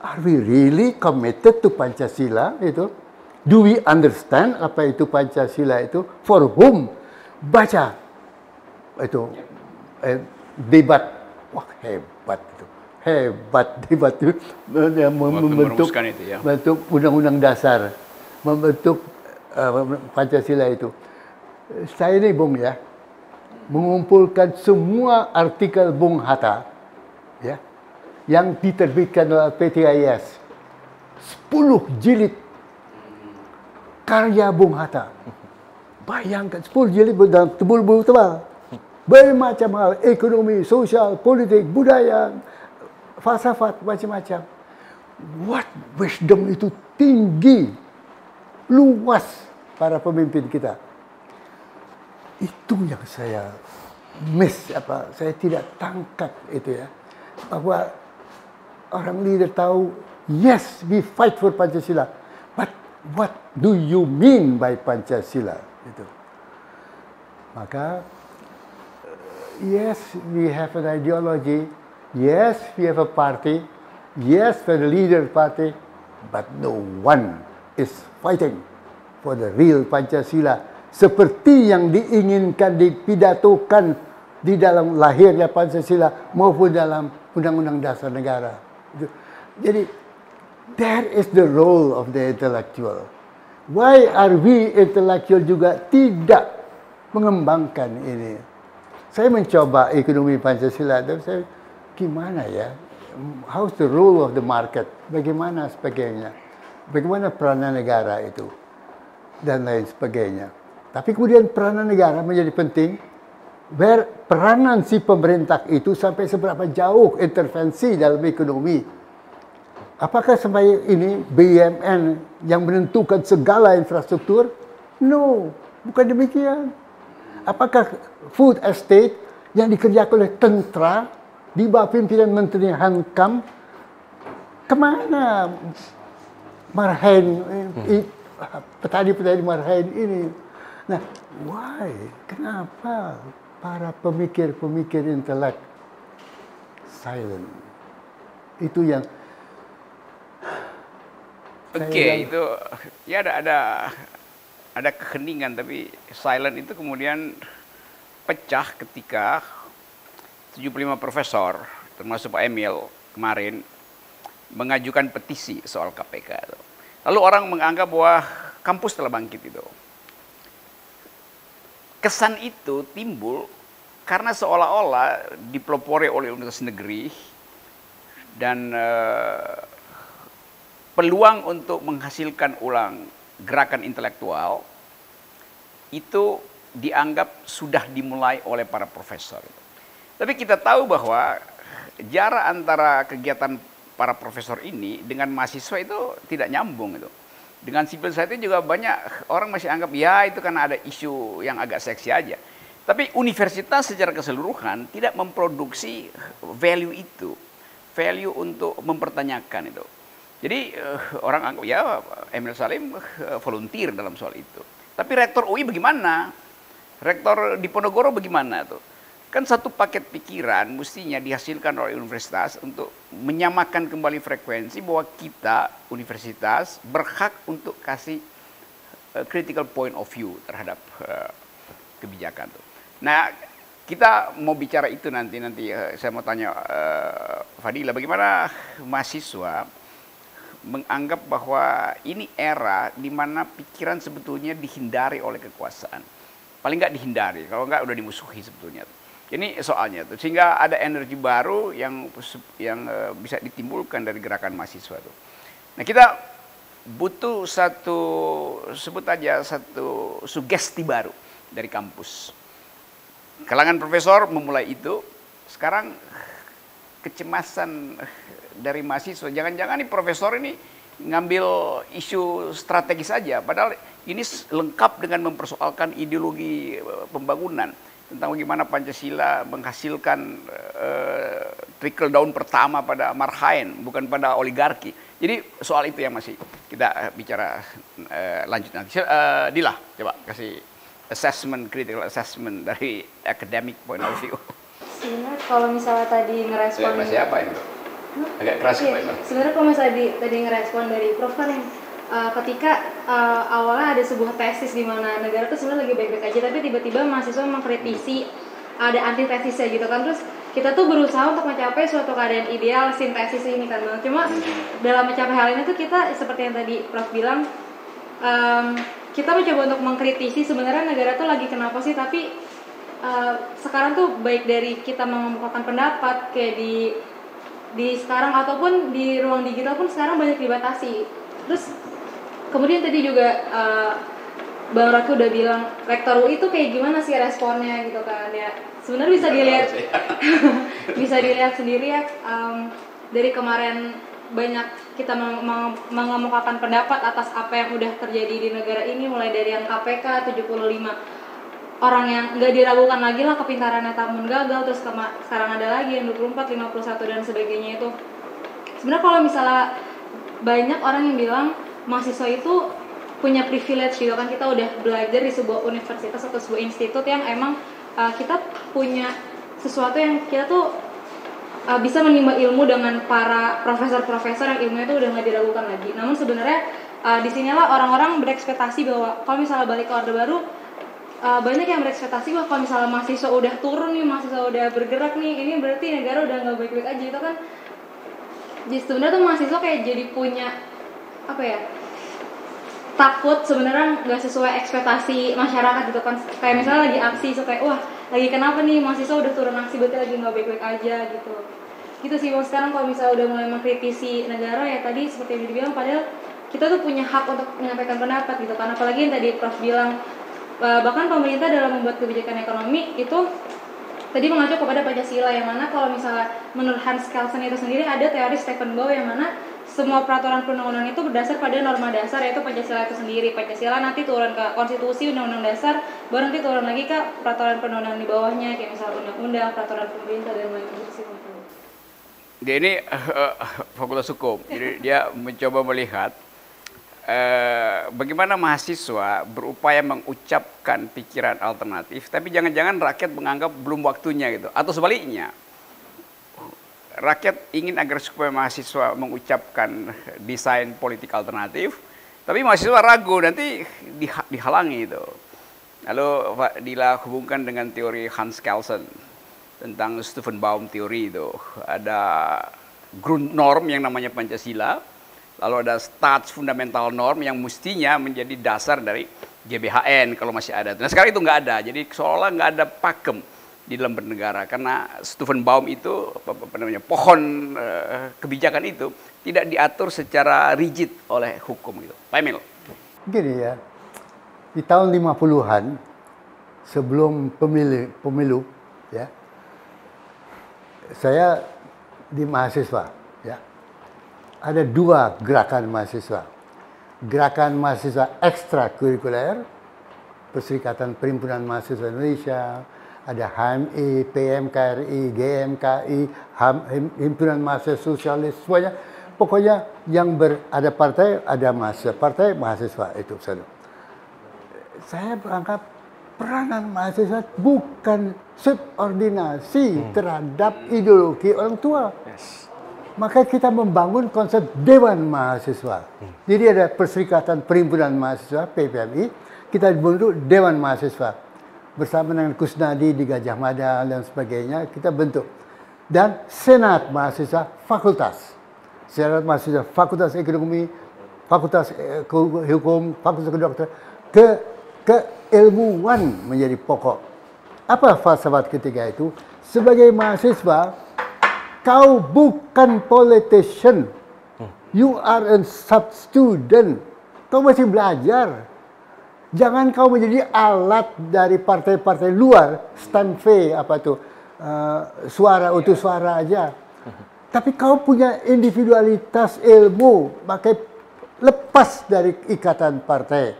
are we really committed to Pancasila itu? Do we understand apa itu Pancasila itu? For whom? Baca. Itu eh, debat. Wah hebat itu. Hebat debat itu. Membentuk itu, ya. membentuk undang-undang dasar. Membentuk eh, Pancasila itu. Saya ini Bung ya mengumpulkan semua artikel Bung Hatta ya yang diterbitkan oleh PTIS 10 jilid karya Bung Hatta. Bayangkan 10 jilid dalam tebul-tebul tebal. Bermacam hal ekonomi sosial politik budaya falsafat macam-macam. What wisdom itu tinggi luas para pemimpin kita. Itu yang saya miss apa saya tidak tangkap itu ya. Bahwa orang leader tahu yes we fight for Pancasila what do you mean by Pancasila? Itu. Maka yes we have an ideology. Yes we have a party. Yes we are the leader party. But no one is fighting for the real Pancasila. Seperti yang diinginkan dipidatokan di dalam lahirnya Pancasila maupun dalam Undang-Undang Dasar Negara. Jadi there is the role of the intellectual. Why are we intellectual juga tidak mengembangkan ini? Saya mencoba ekonomi Pancasila dan saya gimana ya? How's the role of the market? Bagaimana sebagainya? Bagaimana peranan negara itu? Dan lain sebagainya. Tapi kemudian peranan negara menjadi penting. Ber, peranan si pemerintah itu sampai seberapa jauh intervensi dalam ekonomi. Apakah sampai ini BUMN yang menentukan segala infrastruktur? No, bukan demikian. Apakah food estate yang dikerjakan oleh tentara di bawah pimpinan Menteri Hankam ke mana marhain eh, i- petani-petani marhain ini? Nah, why? Kenapa para pemikir-pemikir intelek silent? Itu yang Oke, Saya- itu ya ada ada ada keheningan tapi silent itu kemudian pecah ketika 75 profesor termasuk Pak Emil kemarin mengajukan petisi soal KPK itu. Lalu orang menganggap bahwa kampus telah bangkit itu. kesan itu timbul karena seolah-olah dipelopori oleh universitas negeri dan uh, peluang untuk menghasilkan ulang gerakan intelektual itu dianggap sudah dimulai oleh para profesor. Tapi kita tahu bahwa jarak antara kegiatan para profesor ini dengan mahasiswa itu tidak nyambung itu. Dengan civil society juga banyak orang masih anggap ya itu karena ada isu yang agak seksi aja. Tapi universitas secara keseluruhan tidak memproduksi value itu, value untuk mempertanyakan itu. Jadi uh, orang anggap ya Emil Salim uh, volunteer dalam soal itu. Tapi rektor UI bagaimana? Rektor di Ponorogo bagaimana tuh? Kan satu paket pikiran mestinya dihasilkan oleh universitas untuk menyamakan kembali frekuensi bahwa kita universitas berhak untuk kasih uh, critical point of view terhadap uh, kebijakan tuh. Nah, kita mau bicara itu nanti nanti saya mau tanya uh, Fadila bagaimana mahasiswa menganggap bahwa ini era di mana pikiran sebetulnya dihindari oleh kekuasaan. Paling nggak dihindari, kalau nggak udah dimusuhi sebetulnya. Ini soalnya tuh, sehingga ada energi baru yang yang uh, bisa ditimbulkan dari gerakan mahasiswa tuh. Nah kita butuh satu sebut aja satu sugesti baru dari kampus. Kalangan profesor memulai itu. Sekarang kecemasan dari mahasiswa. Jangan-jangan nih profesor ini ngambil isu strategis saja, padahal ini lengkap dengan mempersoalkan ideologi eh, pembangunan tentang bagaimana Pancasila menghasilkan uh, trickle down pertama pada marhaen, bukan pada oligarki. Jadi soal itu yang masih kita bicara uh, lanjut nanti. Uh, Dila, coba kasih assessment, critical assessment dari academic point of view. Sebenarnya kalau misalnya tadi ngerespon... Ya, apa itu? Agak keras iya. sebenarnya kalau misalnya di, tadi ngerespon dari Prof kan yang uh, ketika uh, awalnya ada sebuah tesis di mana negara tuh sebenarnya lagi baik-baik aja tapi tiba-tiba mahasiswa mengkritisi ada antitesisnya gitu kan terus kita tuh berusaha untuk mencapai suatu keadaan ideal sintesis ini kan cuma hmm. dalam mencapai hal ini tuh kita seperti yang tadi Prof bilang um, kita mencoba untuk mengkritisi sebenarnya negara tuh lagi kenapa sih tapi uh, sekarang tuh baik dari kita mengemukakan pendapat kayak di di sekarang ataupun di ruang digital pun sekarang banyak dibatasi. Terus kemudian tadi juga uh, Bang Raki udah bilang rektor UI itu kayak gimana sih responnya gitu kan? Ya sebenarnya bisa dilihat [laughs] bisa dilihat sendiri ya um, dari kemarin banyak kita mengemukakan pendapat atas apa yang udah terjadi di negara ini mulai dari yang KPK 75 orang yang nggak diragukan lagi lah kepintarannya tamun gagal terus kema- sekarang ada lagi yang 24, 51 dan sebagainya itu. Sebenarnya kalau misalnya banyak orang yang bilang mahasiswa itu punya privilege gitu kan kita udah belajar di sebuah universitas atau sebuah institut yang emang uh, kita punya sesuatu yang kita tuh uh, bisa menimba ilmu dengan para profesor-profesor yang ilmunya itu udah nggak diragukan lagi. Namun sebenarnya uh, di sinilah orang-orang berekspektasi bahwa kalau misalnya balik ke orde baru uh, banyak yang berekspektasi bahwa kalau misalnya mahasiswa udah turun nih, mahasiswa udah bergerak nih, ini berarti negara udah nggak baik-baik aja itu kan. Jadi sebenarnya tuh mahasiswa kayak jadi punya apa ya takut sebenarnya nggak sesuai ekspektasi masyarakat gitu kan. Kayak misalnya lagi aksi so kayak wah lagi kenapa nih mahasiswa udah turun aksi berarti lagi nggak baik-baik aja gitu. Gitu sih sekarang kalau misalnya udah mulai mengkritisi negara ya tadi seperti yang dibilang padahal kita tuh punya hak untuk menyampaikan pendapat gitu kan. Apalagi yang tadi Prof bilang bahkan pemerintah dalam membuat kebijakan ekonomi itu tadi mengacu kepada Pancasila yang mana kalau misalnya menurut Hans Kelsen itu sendiri ada teori Stephen Bow yang mana semua peraturan perundang-undangan itu berdasar pada norma dasar yaitu Pancasila itu sendiri. Pancasila nanti turun ke konstitusi undang-undang dasar, baru nanti turun lagi ke peraturan perundang-undangan di bawahnya kayak misalnya undang-undang, peraturan pemerintah dan lain-lain. Dia ini uh, [laughs] fakultas hukum, jadi dia mencoba melihat eh, bagaimana mahasiswa berupaya mengucapkan pikiran alternatif, tapi jangan-jangan rakyat menganggap belum waktunya gitu, atau sebaliknya, rakyat ingin agar supaya mahasiswa mengucapkan desain politik alternatif, tapi mahasiswa ragu nanti dihalangi itu. Lalu Dila hubungkan dengan teori Hans Kelsen tentang Stephen Baum teori itu. Ada Grundnorm yang namanya Pancasila, Lalu ada stats fundamental norm yang mestinya menjadi dasar dari GBHN kalau masih ada. Nah sekarang itu nggak ada, jadi seolah nggak ada pakem di dalam bernegara karena Stephen Baum itu apa, apa namanya pohon eh, kebijakan itu tidak diatur secara rigid oleh hukum gitu. Pak Emil. Gini ya, di tahun 50-an sebelum pemilu, pemilu ya, saya di mahasiswa ada dua gerakan mahasiswa. Gerakan mahasiswa ekstrakurikuler, Perserikatan Perhimpunan Mahasiswa Indonesia, ada HMI, PMKRI, GMKI, Himpunan Mahasiswa Sosialis, semuanya. Pokoknya yang ber, ada partai, ada mahasiswa. Partai mahasiswa itu. Saya beranggap peranan mahasiswa bukan subordinasi terhadap ideologi orang tua. Maka kita membangun konsep Dewan Mahasiswa. Jadi ada Perserikatan Perhimpunan Mahasiswa, PPMI, kita bentuk Dewan Mahasiswa. Bersama dengan Kusnadi di Gajah Mada dan sebagainya, kita bentuk. Dan Senat Mahasiswa Fakultas. Senat Mahasiswa Fakultas Ekonomi, Fakultas eh, Hukum, Fakultas Kedokteran, ke keilmuan menjadi pokok. Apa falsafat ketiga itu? Sebagai mahasiswa, kau bukan politician. You are a sub student. Kau masih belajar. Jangan kau menjadi alat dari partai-partai luar, stand V apa tuh, uh, suara untuk suara aja. Tapi kau punya individualitas ilmu, pakai lepas dari ikatan partai.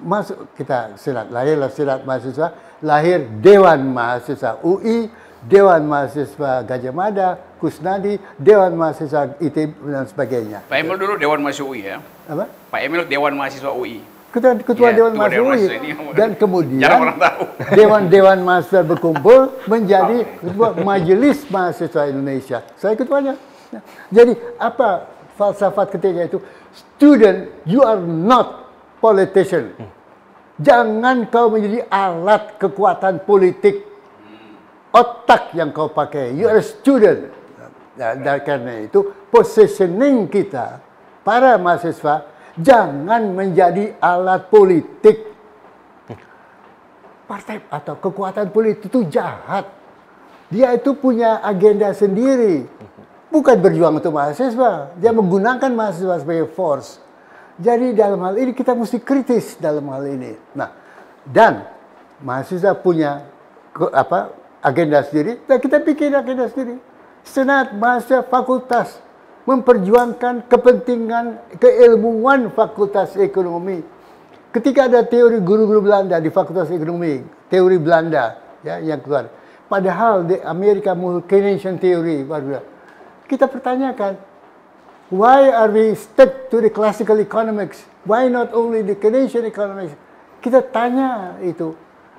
Masuk kita silat lahirlah silat mahasiswa, lahir Dewan Mahasiswa UI, Dewan Mahasiswa Gajah Mada, Kusnadi, Dewan Mahasiswa ITB dan sebagainya. Pak Emil dulu Dewan Mahasiswa UI ya. Apa? Pak Emil Dewan Mahasiswa UI. Ketua, ketua Iya, Dewan Mahasiswa UI. Dan kemudian. Dewan-Dewan [laughs] Mahasiswa berkumpul menjadi ketua Majelis Mahasiswa Indonesia. Saya ketuanya. Jadi apa falsafat ketiga itu? Student, you are not politician. Jangan kau menjadi alat kekuatan politik. Otak yang kau pakai. You are a student. Dan dan karena itu positioning kita para mahasiswa jangan menjadi alat politik. Partai atau kekuatan politik itu jahat. Dia itu punya agenda sendiri. Bukan berjuang untuk mahasiswa. Dia menggunakan mahasiswa sebagai force. Jadi dalam hal ini kita mesti kritis dalam hal ini. Nah, dan mahasiswa punya apa agenda sendiri, dan kita bikin agenda sendiri. Senat mahasiswa fakultas memperjuangkan kepentingan keilmuan fakultas ekonomi. Ketika ada teori guru-guru Belanda di fakultas ekonomi, teori Belanda ya yang keluar. Padahal di Amerika Keynesian theory baru kita pertanyakan Why are we stuck to the classical economics? Why not only the Keynesian economics? Kita tanya itu.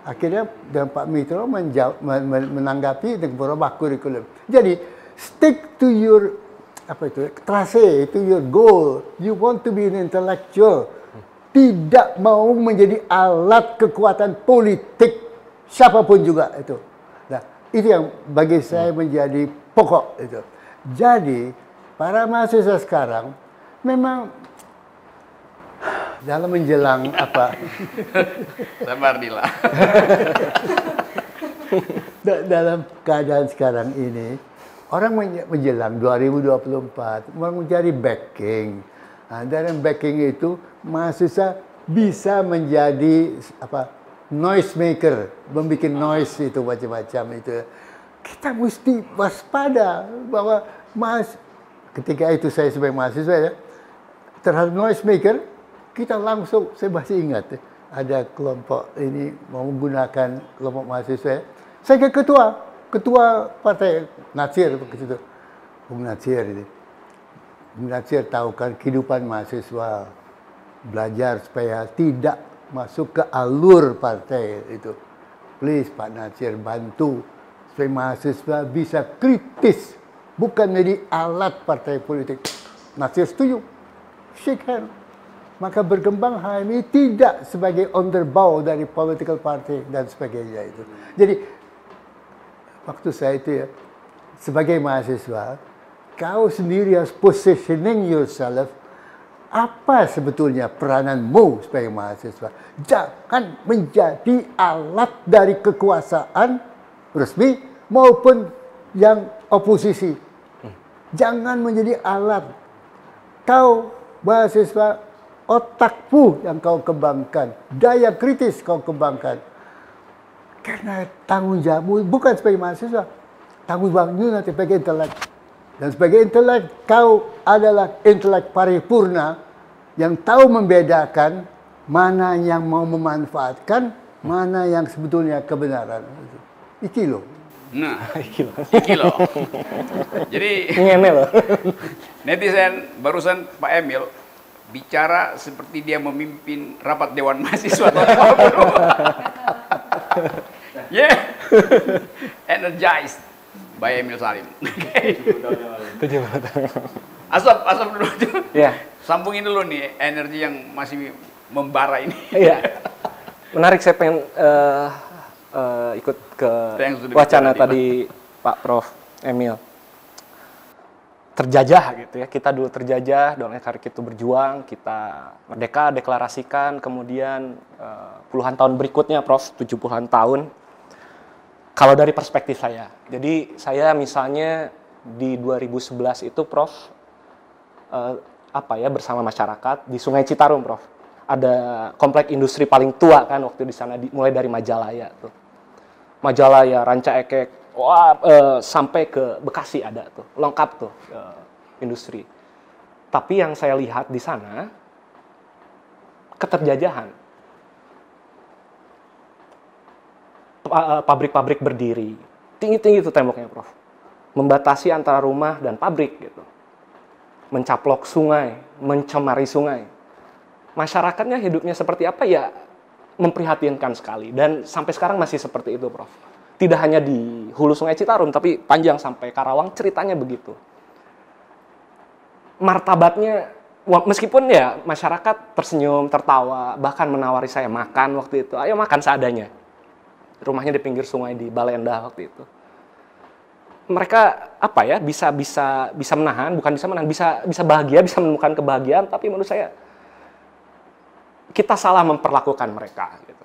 Akhirnya dan Pak Mitro menjawab, men- men- menanggapi dengan berubah kurikulum. Jadi stick to your apa itu trase, to your goal. You want to be an intellectual. Tidak mau menjadi alat kekuatan politik siapa pun juga itu. Nah, itu yang bagi saya menjadi pokok itu. Jadi para mahasiswa sekarang memang dalam menjelang apa [laughs] Sabar Dila. [laughs] da- dalam keadaan sekarang ini orang menjelang 2024 orang mencari backing. Nah, dari backing itu mahasiswa bisa menjadi apa noise maker, membuat noise itu macam-macam itu. Kita mesti waspada bahwa mas ketika itu saya sebagai mahasiswa ya terhadap noise maker kita langsung saya masih ingat ya, ada kelompok ini mau menggunakan kelompok mahasiswa. Ya. saya ke ketua ketua partai Nasir ke situ? Bung Nasir ini Bung Nasir tahu kan kehidupan mahasiswa belajar supaya tidak masuk ke alur partai itu. Please Pak Nasir bantu supaya mahasiswa bisa kritis bukan menjadi alat partai politik. Nasir setuju. Shake hand maka berkembang HMI tidak sebagai underbow dari political party dan sebagainya itu. Jadi waktu saya itu ya sebagai mahasiswa, kau sendiri harus positioning yourself apa sebetulnya perananmu sebagai mahasiswa? Jangan menjadi alat dari kekuasaan resmi maupun yang oposisi. Jangan menjadi alat. Kau mahasiswa otakmu yang kau kembangkan, daya kritis kau kembangkan. Karena tanggung jawabmu bukan sebagai mahasiswa, tanggung jawabmu nanti sebagai intelek. Dan sebagai intelek, kau adalah intelek paripurna yang tahu membedakan mana yang mau memanfaatkan, mana yang sebetulnya kebenaran. Iki loh. Nah, [laughs] Iki loh. iki loh. [laughs] Jadi [laughs] netizen barusan Pak Emil bicara seperti dia memimpin rapat dewan mahasiswa tahun 50. [laughs] yeah. Energized by Emil Salim. Tujuh tahun. asap, asap dulu. Iya. Sambungin dulu nih energi yang masih membara ini. Iya. Menarik saya pengen eh, eh, ikut ke wacana tadi Pak Prof Emil. Terjajah gitu ya. Kita dulu terjajah, Don Ekarik itu berjuang, kita merdeka, deklarasikan, kemudian eh, puluhan tahun berikutnya Prof, 70-an tahun. Kalau dari perspektif saya. Jadi saya misalnya di 2011 itu Prof eh, apa ya bersama masyarakat di Sungai Citarum, Prof. Ada komplek industri paling tua kan waktu di sana di- mulai dari Majalaya tuh. Majalaya, Ranca Ekek, wah eh, sampai ke Bekasi ada tuh, lengkap tuh eh, industri. Tapi yang saya lihat di sana keterjajahan. Eh, Pabrik-pabrik berdiri, tinggi-tinggi tuh temboknya, Prof. Membatasi antara rumah dan pabrik gitu mencaplok sungai, mencemari sungai. Masyarakatnya hidupnya seperti apa ya memprihatinkan sekali dan sampai sekarang masih seperti itu, Prof. Tidak hanya di hulu Sungai Citarum tapi panjang sampai Karawang ceritanya begitu. Martabatnya meskipun ya masyarakat tersenyum, tertawa, bahkan menawari saya makan waktu itu. Ayo makan seadanya. Rumahnya di pinggir sungai di Balenda waktu itu mereka apa ya bisa bisa bisa menahan bukan bisa menahan bisa bisa bahagia bisa menemukan kebahagiaan tapi menurut saya kita salah memperlakukan mereka gitu.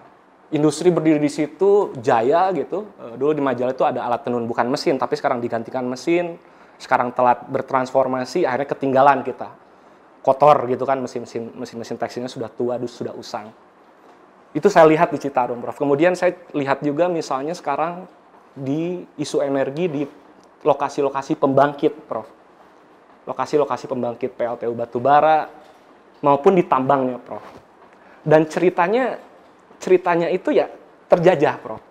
Industri berdiri di situ jaya gitu. Eh, dulu di majalah itu ada alat tenun bukan mesin tapi sekarang digantikan mesin. Sekarang telat bertransformasi akhirnya ketinggalan kita. Kotor gitu kan mesin-mesin mesin-mesin tekstilnya sudah tua sudah usang. Itu saya lihat di Citarum Prof. Kemudian saya lihat juga misalnya sekarang di isu energi di lokasi-lokasi pembangkit, Prof. Lokasi-lokasi pembangkit PLTU batubara maupun di tambangnya, Prof. Dan ceritanya ceritanya itu ya terjajah, Prof.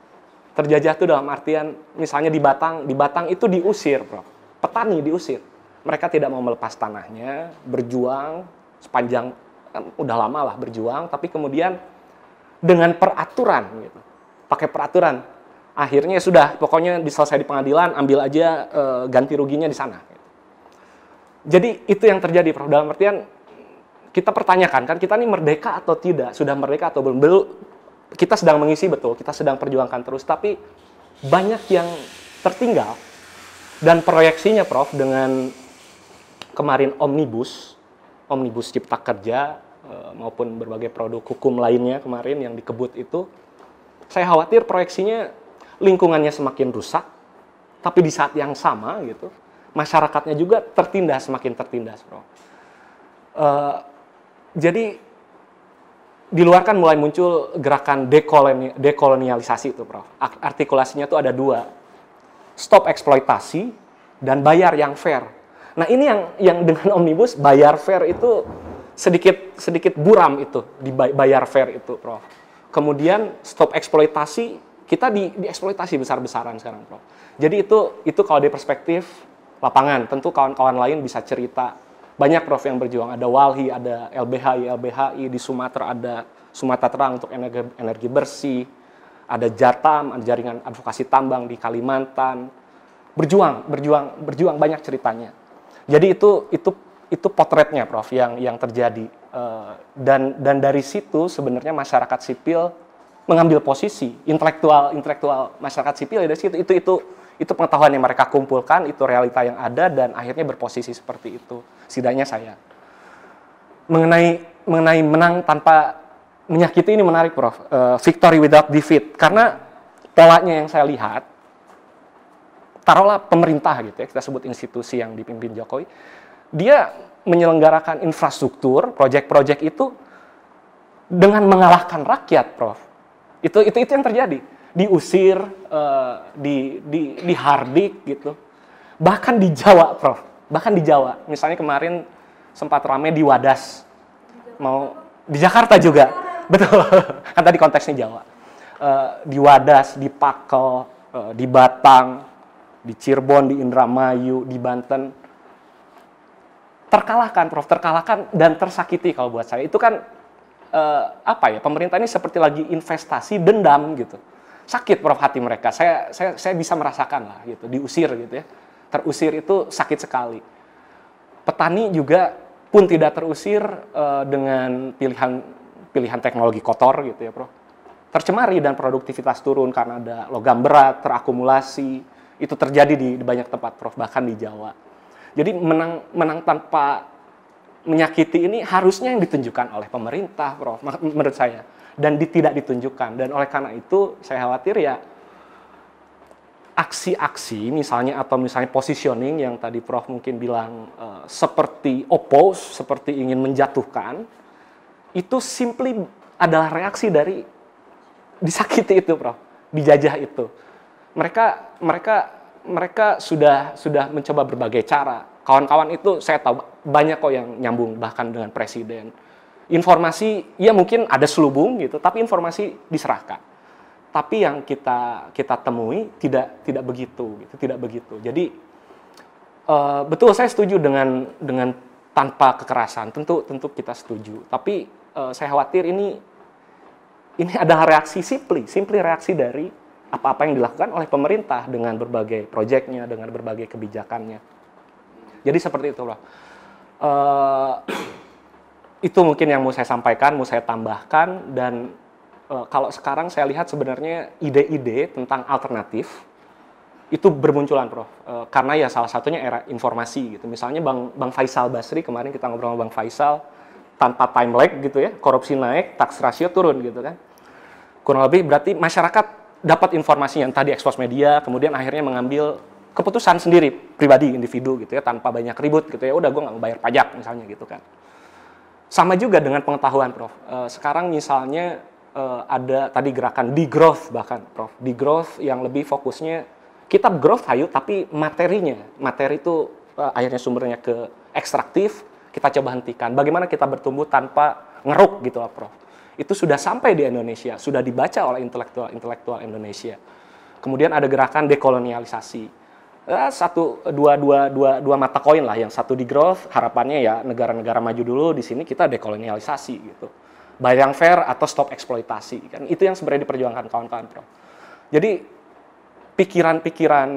Terjajah itu dalam artian misalnya di Batang, di Batang itu diusir, Prof. Petani diusir. Mereka tidak mau melepas tanahnya, berjuang sepanjang kan udah lama lah berjuang, tapi kemudian dengan peraturan gitu. Pakai peraturan akhirnya sudah pokoknya diselesai di pengadilan ambil aja eh, ganti ruginya di sana jadi itu yang terjadi Prof dalam artian kita pertanyakan kan kita ini merdeka atau tidak sudah merdeka atau belum kita sedang mengisi betul kita sedang perjuangkan terus tapi banyak yang tertinggal dan proyeksinya Prof dengan kemarin omnibus omnibus cipta kerja eh, maupun berbagai produk hukum lainnya kemarin yang dikebut itu saya khawatir proyeksinya lingkungannya semakin rusak, tapi di saat yang sama gitu, masyarakatnya juga tertindas semakin tertindas, bro. Eh, jadi di luar kan mulai muncul gerakan dekoloni- dekolonialisasi itu, bro. Artikulasinya tuh ada dua, stop eksploitasi dan bayar yang fair. Nah ini yang yang dengan omnibus bayar fair itu sedikit sedikit buram itu di bayar fair itu, Prof. Kemudian stop eksploitasi kita di dieksploitasi besar-besaran sekarang, Prof. Jadi itu itu kalau dari perspektif lapangan, tentu kawan-kawan lain bisa cerita. Banyak Prof yang berjuang, ada Walhi, ada LBHI, LBHI di Sumatera ada Sumatera Terang untuk energi, energi bersih, ada Jatam, ada jaringan advokasi tambang di Kalimantan. Berjuang, berjuang, berjuang banyak ceritanya. Jadi itu itu itu potretnya Prof yang yang terjadi. Eh, dan dan dari situ sebenarnya masyarakat sipil mengambil posisi. Intelektual intelektual masyarakat sipil ya dari situ. Itu itu itu pengetahuan yang mereka kumpulkan itu realita yang ada dan akhirnya berposisi seperti itu setidaknya saya mengenai mengenai menang tanpa menyakiti ini menarik, Prof. Uh, victory without defeat. Karena polanya yang saya lihat, taruhlah pemerintah gitu ya, kita sebut institusi yang dipimpin Jokowi, dia menyelenggarakan infrastruktur, proyek-proyek itu dengan mengalahkan rakyat, Prof. Itu itu itu yang terjadi. Diusir, uh, di di dihardik gitu. Bahkan di Jawa, Prof. Bahkan di Jawa. Misalnya kemarin sempat rame di Wadas. Mau di Jakarta juga. Betul. [laughs] kan tadi konteksnya Jawa. Uh, di Wadas, di Pakel, uh, di Batang, di Cirebon, di Indramayu, di Banten terkalahkan, Prof, terkalahkan dan tersakiti kalau buat saya. Itu kan uh, apa ya? Pemerintah ini seperti lagi investasi dendam gitu. Sakit Prof hati mereka. Saya saya saya bisa merasakan lah gitu, diusir gitu ya. Terusir itu sakit sekali. Petani juga pun tidak terusir uh, dengan pilihan pilihan teknologi kotor gitu ya, Prof. Tercemari dan produktivitas turun karena ada logam berat terakumulasi. Itu terjadi di, di banyak tempat, Prof, bahkan di Jawa jadi menang menang tanpa menyakiti ini harusnya yang ditunjukkan oleh pemerintah, Prof. Menurut saya dan tidak ditunjukkan dan oleh karena itu saya khawatir ya aksi-aksi misalnya atau misalnya positioning yang tadi Prof mungkin bilang uh, seperti oppose, seperti ingin menjatuhkan itu simply adalah reaksi dari disakiti itu, Prof. Dijajah itu. Mereka mereka mereka sudah sudah mencoba berbagai cara. Kawan-kawan itu saya tahu banyak kok yang nyambung bahkan dengan presiden. Informasi ya mungkin ada selubung gitu, tapi informasi diserahkan. Tapi yang kita kita temui tidak tidak begitu, gitu, tidak begitu. Jadi uh, betul saya setuju dengan dengan tanpa kekerasan, tentu tentu kita setuju. Tapi uh, saya khawatir ini ini adalah reaksi simply, simply reaksi dari apa-apa yang dilakukan oleh pemerintah dengan berbagai proyeknya, dengan berbagai kebijakannya. Jadi seperti itu loh. Uh, itu mungkin yang mau saya sampaikan, mau saya tambahkan dan uh, kalau sekarang saya lihat sebenarnya ide-ide tentang alternatif itu bermunculan, Prof. Uh, karena ya salah satunya era informasi gitu. Misalnya Bang Bang Faisal Basri kemarin kita ngobrol sama Bang Faisal tanpa time lag gitu ya, korupsi naik, tax ratio turun gitu kan. Kurang lebih berarti masyarakat dapat informasi yang tadi ekspos media, kemudian akhirnya mengambil keputusan sendiri pribadi individu gitu ya tanpa banyak ribut gitu ya udah gue nggak bayar pajak misalnya gitu kan. Sama juga dengan pengetahuan prof. E, sekarang misalnya e, ada tadi gerakan degrowth bahkan prof. Degrowth yang lebih fokusnya kita growth hayu tapi materinya. Materi itu e, akhirnya sumbernya ke ekstraktif kita coba hentikan. Bagaimana kita bertumbuh tanpa ngeruk gitu lah prof. Itu sudah sampai di Indonesia, sudah dibaca oleh intelektual-intelektual Indonesia. Kemudian ada gerakan dekolonialisasi. Eh, satu dua, dua, dua, dua mata koin lah, yang satu di growth, harapannya ya negara-negara maju dulu, di sini kita dekolonialisasi gitu. Bayang fair atau stop eksploitasi. Kan itu yang sebenarnya diperjuangkan kawan-kawan Pro. Jadi pikiran-pikiran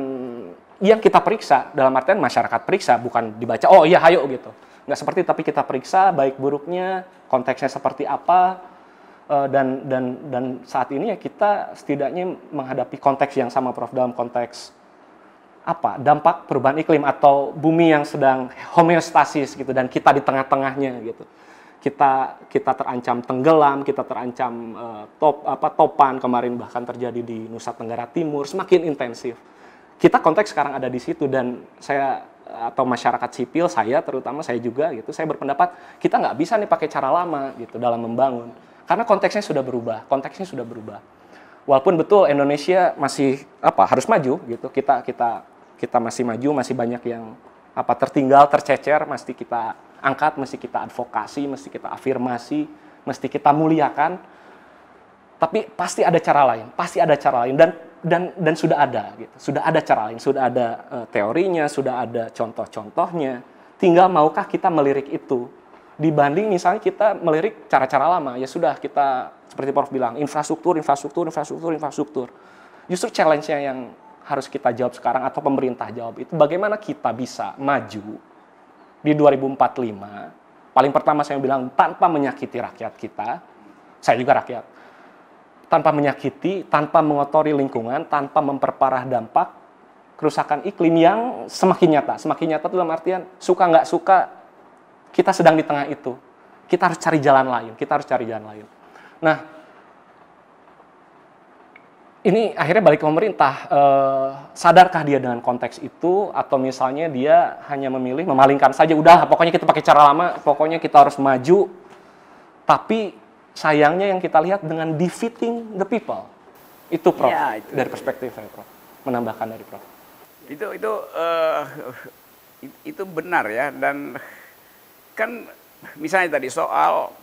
yang kita periksa dalam artian masyarakat periksa bukan dibaca oh iya hayo gitu nggak seperti tapi kita periksa baik buruknya konteksnya seperti apa uh, dan dan dan saat ini ya kita setidaknya menghadapi konteks yang sama Prof dalam konteks apa dampak perubahan iklim atau bumi yang sedang homeostasis gitu dan kita di tengah-tengahnya gitu. Kita kita terancam tenggelam kita terancam uh, top apa topan kemarin bahkan terjadi di Nusa Tenggara Timur semakin intensif. Kita konteks sekarang ada di situ dan saya atau masyarakat sipil saya terutama saya juga gitu saya berpendapat kita nggak bisa nih pakai cara lama gitu dalam membangun. Karena konteksnya sudah berubah, konteksnya sudah berubah. Walaupun betul Indonesia masih apa harus maju gitu, kita kita kita masih maju, masih banyak yang apa tertinggal, tercecer, mesti kita angkat, mesti kita advokasi, mesti kita afirmasi, mesti kita muliakan. Tapi pasti ada cara lain, pasti ada cara lain dan dan dan sudah ada gitu. Sudah ada cara lain, sudah ada uh, teorinya, sudah ada contoh-contohnya. Tinggal maukah kita melirik itu dibanding misalnya kita melirik cara-cara lama ya sudah kita seperti Prof bilang infrastruktur infrastruktur infrastruktur infrastruktur justru challenge-nya yang harus kita jawab sekarang atau pemerintah jawab itu bagaimana kita bisa maju di 2045 paling pertama saya bilang tanpa menyakiti rakyat kita saya juga rakyat tanpa menyakiti tanpa mengotori lingkungan tanpa memperparah dampak kerusakan iklim yang semakin nyata semakin nyata itu dalam artian suka nggak suka kita sedang di tengah itu. kita harus cari jalan lain, kita harus cari jalan lain. Nah, ini akhirnya balik ke pemerintah. Eh, sadarkah dia dengan konteks itu, atau misalnya dia hanya memilih memalingkan saja, udah, pokoknya kita pakai cara lama, pokoknya kita harus maju. Tapi sayangnya yang kita lihat dengan defeating the people, itu Prof. Ya, itu. Dari perspektif saya, Prof. Menambahkan dari Prof. Itu itu eh, itu benar ya dan kan misalnya tadi soal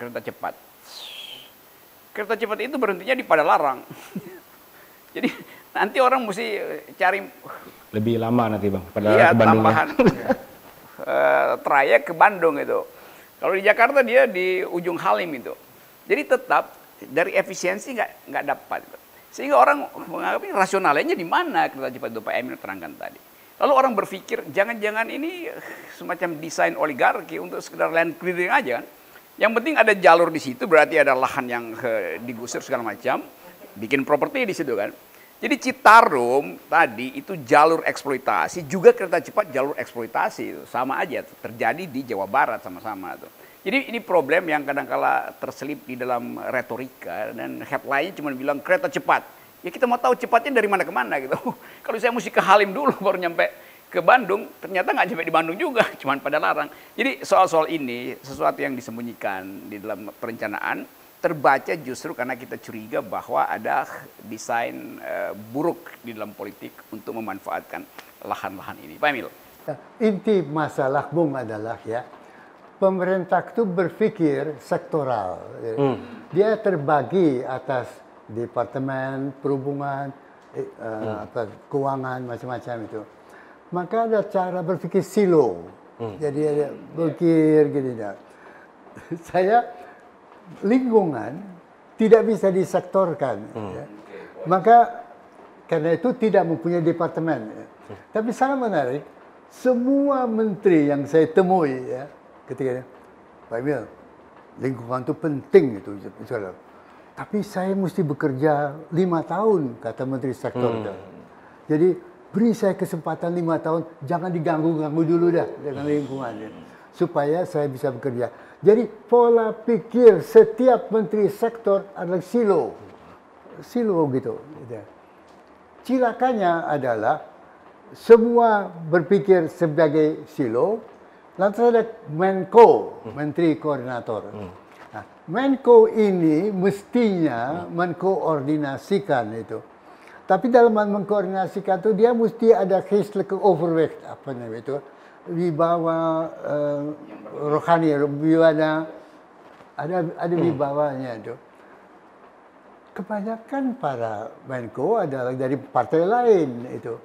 kereta cepat. Kereta cepat itu berhentinya di Padalarang. [laughs] Jadi nanti orang mesti cari Lebih lama nanti bang pada iya, ke Bandungnya. tambahan [laughs] eh, trayek ke Bandung itu. Kalau di Jakarta dia di ujung Halim itu. Jadi tetap dari efisiensi nggak nggak dapat. Sehingga orang menganggap ini rasionalnya di mana kereta cepat itu Pak Emil terangkan tadi. Lalu orang berpikir jangan-jangan ini semacam desain oligarki untuk sekedar land clearing aja kan. Yang penting ada jalur di situ berarti ada lahan yang digusur segala macam, bikin properti di situ kan. Jadi Citarum tadi itu jalur eksploitasi, juga kereta cepat jalur eksploitasi sama aja terjadi di Jawa Barat sama-sama tuh. Jadi ini problem yang kadangkala terselip di dalam retorika dan headline cuma bilang kereta cepat. Ya kita mau tahu cepatnya dari mana ke mana gitu. [laughs] Kalau saya mesti ke Halim dulu baru nyampe ke Bandung, ternyata nggak sampai di Bandung juga, [laughs] cuman pada larang. Jadi soal-soal ini sesuatu yang disembunyikan di dalam perencanaan terbaca justru karena kita curiga bahwa ada desain eh, buruk di dalam politik untuk memanfaatkan lahan-lahan ini. Pak Emil. Nah, inti masalah Bung adalah ya pemerintah itu berpikir sektoral. ya. Dia terbagi atas departemen perhubungan, eh, eh, apa, keuangan macam-macam itu. Maka ada cara berpikir silo. Jadi ada berpikir gini dah. [laughs] Saya lingkungan tidak bisa disektorkan. ya. Maka karena itu tidak mempunyai departemen. ya. Tapi sangat menarik, semua menteri yang saya temui ya, ketika Pak Emil, lingkungan itu penting itu. Tapi saya mesti bekerja lima tahun, kata Menteri Sektor. itu. Jadi beri saya kesempatan lima tahun, jangan diganggu-ganggu dulu dah dengan lingkungan. ya. Supaya saya bisa bekerja. Jadi pola pikir setiap Menteri Sektor adalah silo. Silo gitu. gitu. Cilakanya adalah semua berpikir sebagai silo, lantas ada Menko, Menteri Koordinator. Nah, Menko ini mestinya mengkoordinasikan itu. Tapi dalam mengkoordinasikan itu dia mesti ada geestelijke overweight apa namanya itu wibawa eh, rohani, wibawa ada ada wibawanya itu. Kebanyakan para Menko adalah dari partai lain itu.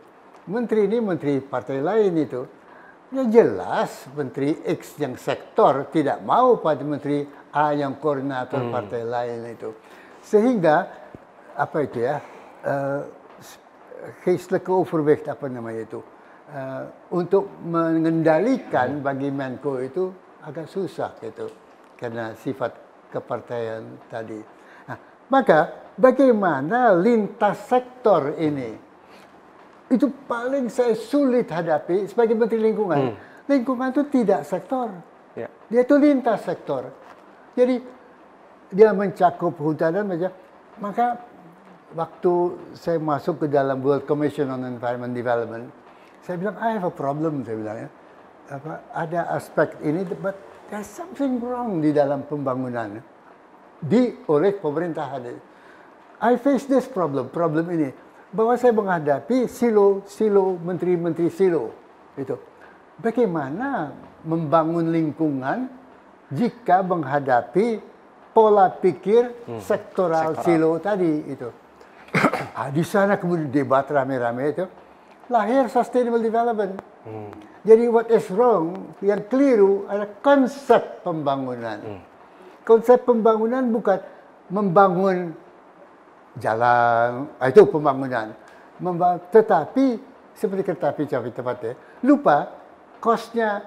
Menteri ini menteri partai lain itu. Ya jelas Menteri X yang sektor tidak mau pada Menteri A yang koordinator partai lain itu. Sehingga apa itu ya? eh, geestelijke overwicht apa namanya itu? Eh, untuk mengendalikan bagi Menko itu agak susah gitu. Karena sifat kepartaian tadi. Nah, maka bagaimana lintas sektor ini? itu paling saya sulit hadapi sebagai Menteri Lingkungan. Lingkungan itu tidak sektor. Ya. Dia itu lintas sektor. Jadi dia mencakup hutan dan macam. Maka waktu saya masuk ke dalam World Commission on Environment Development, saya bilang I have a problem. Saya bilang ya. Apa, ada aspek ini, but there's something wrong di dalam pembangunan di oleh pemerintah ada. I face this problem, problem ini bahwa saya menghadapi silo, silo, menteri-menteri silo itu. Bagaimana membangun lingkungan jika menghadapi pola pikir sektoral, silo tadi itu. Ah, di sana kemudian debat rame-rame itu lahir sustainable development. Jadi what is wrong, yang keliru adalah konsep pembangunan. Konsep pembangunan bukan membangun jalan, ah, itu pembangunan. Memba- tetapi seperti kereta api cepat tepat ya, lupa kosnya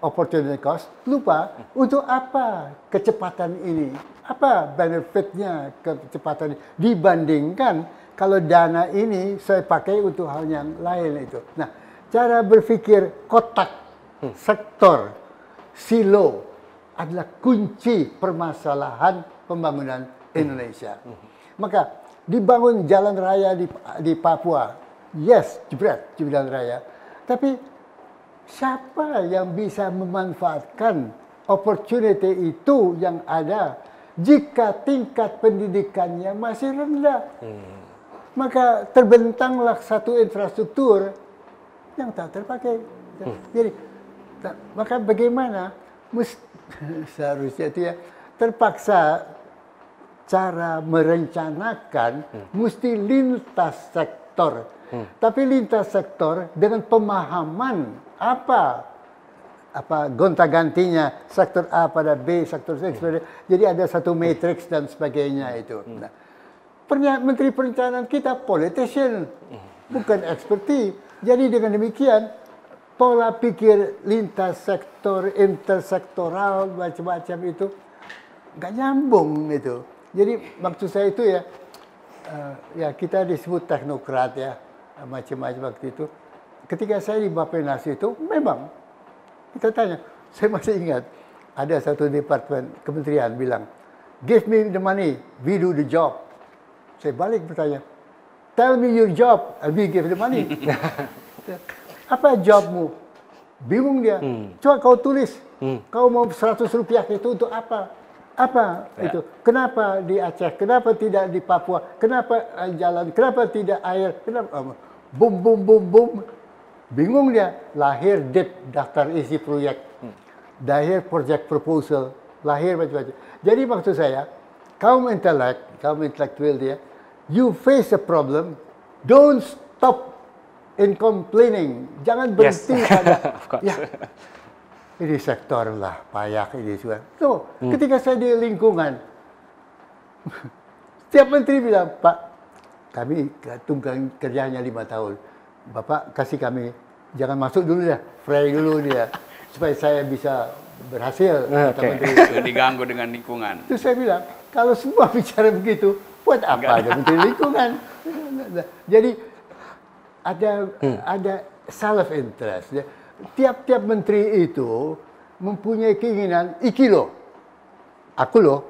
opportunity cost, lupa untuk apa kecepatan ini, apa benefitnya kecepatan ini dibandingkan kalau dana ini saya pakai untuk hal yang lain itu. Nah, cara berpikir kotak sektor silo adalah kunci permasalahan pembangunan Indonesia. Maka dibangun jalan raya di, di Papua, yes, jebret jalan raya. Tapi siapa yang bisa memanfaatkan opportunity itu yang ada jika tingkat pendidikannya masih rendah? Maka terbentanglah satu infrastruktur yang tak terpakai. Jadi, tak- maka bagaimana [laughs] seharusnya itu ya terpaksa cara merencanakan mesti lintas sektor. Tapi lintas sektor dengan pemahaman apa apa gonta-gantinya sektor A pada B, sektor C, D. Jadi ada satu matrix dan sebagainya itu. Nah, pernya- Menteri Perencanaan kita politician, bukan expertise. Jadi dengan demikian pola pikir lintas sektor, intersektoral macam-macam itu nggak nyambung itu. Jadi maksud saya itu ya, eh, ya kita disebut teknokrat ya macam-macam waktu itu. Ketika saya di Bapenas itu memang kita tanya, saya masih ingat ada satu departemen kementerian bilang, give me the money, we do the job. Saya balik bertanya, tell me your job, and we give the money. [laughs] Apa jobmu? Bingung dia. Coba kau tulis. Kau mau 100 rupiah itu untuk apa? Apa itu? Kenapa di Aceh? Kenapa tidak di Papua? Kenapa eh, jalan? Kenapa tidak air? Kenapa? Bum, bum, bum, bum. Bingung dia. Lahir DIP, daftar isi proyek. Lahir project proposal. Lahir macam-macam. Jadi maksud saya, kaum intelek, kaum intelektual dia, you face a problem, don't stop in complaining. Jangan Yes. berhenti pada [laughs] Of course. ya ini sektor lah payak ini juga. No, ketika saya di lingkungan, [laughs] setiap menteri bilang Pak, kami tunggang kerjanya lima tahun, Bapak kasih kami jangan masuk dulu ya, fray dulu dia supaya saya bisa berhasil. Oke. menteri. [laughs] diganggu dengan lingkungan. Itu saya bilang, kalau semua [laughs] bicara begitu, buat apa ada menteri lingkungan? Jadi ada ada self interest. ya. Tiap-tiap menteri itu mempunyai keinginan iki loh. Aku loh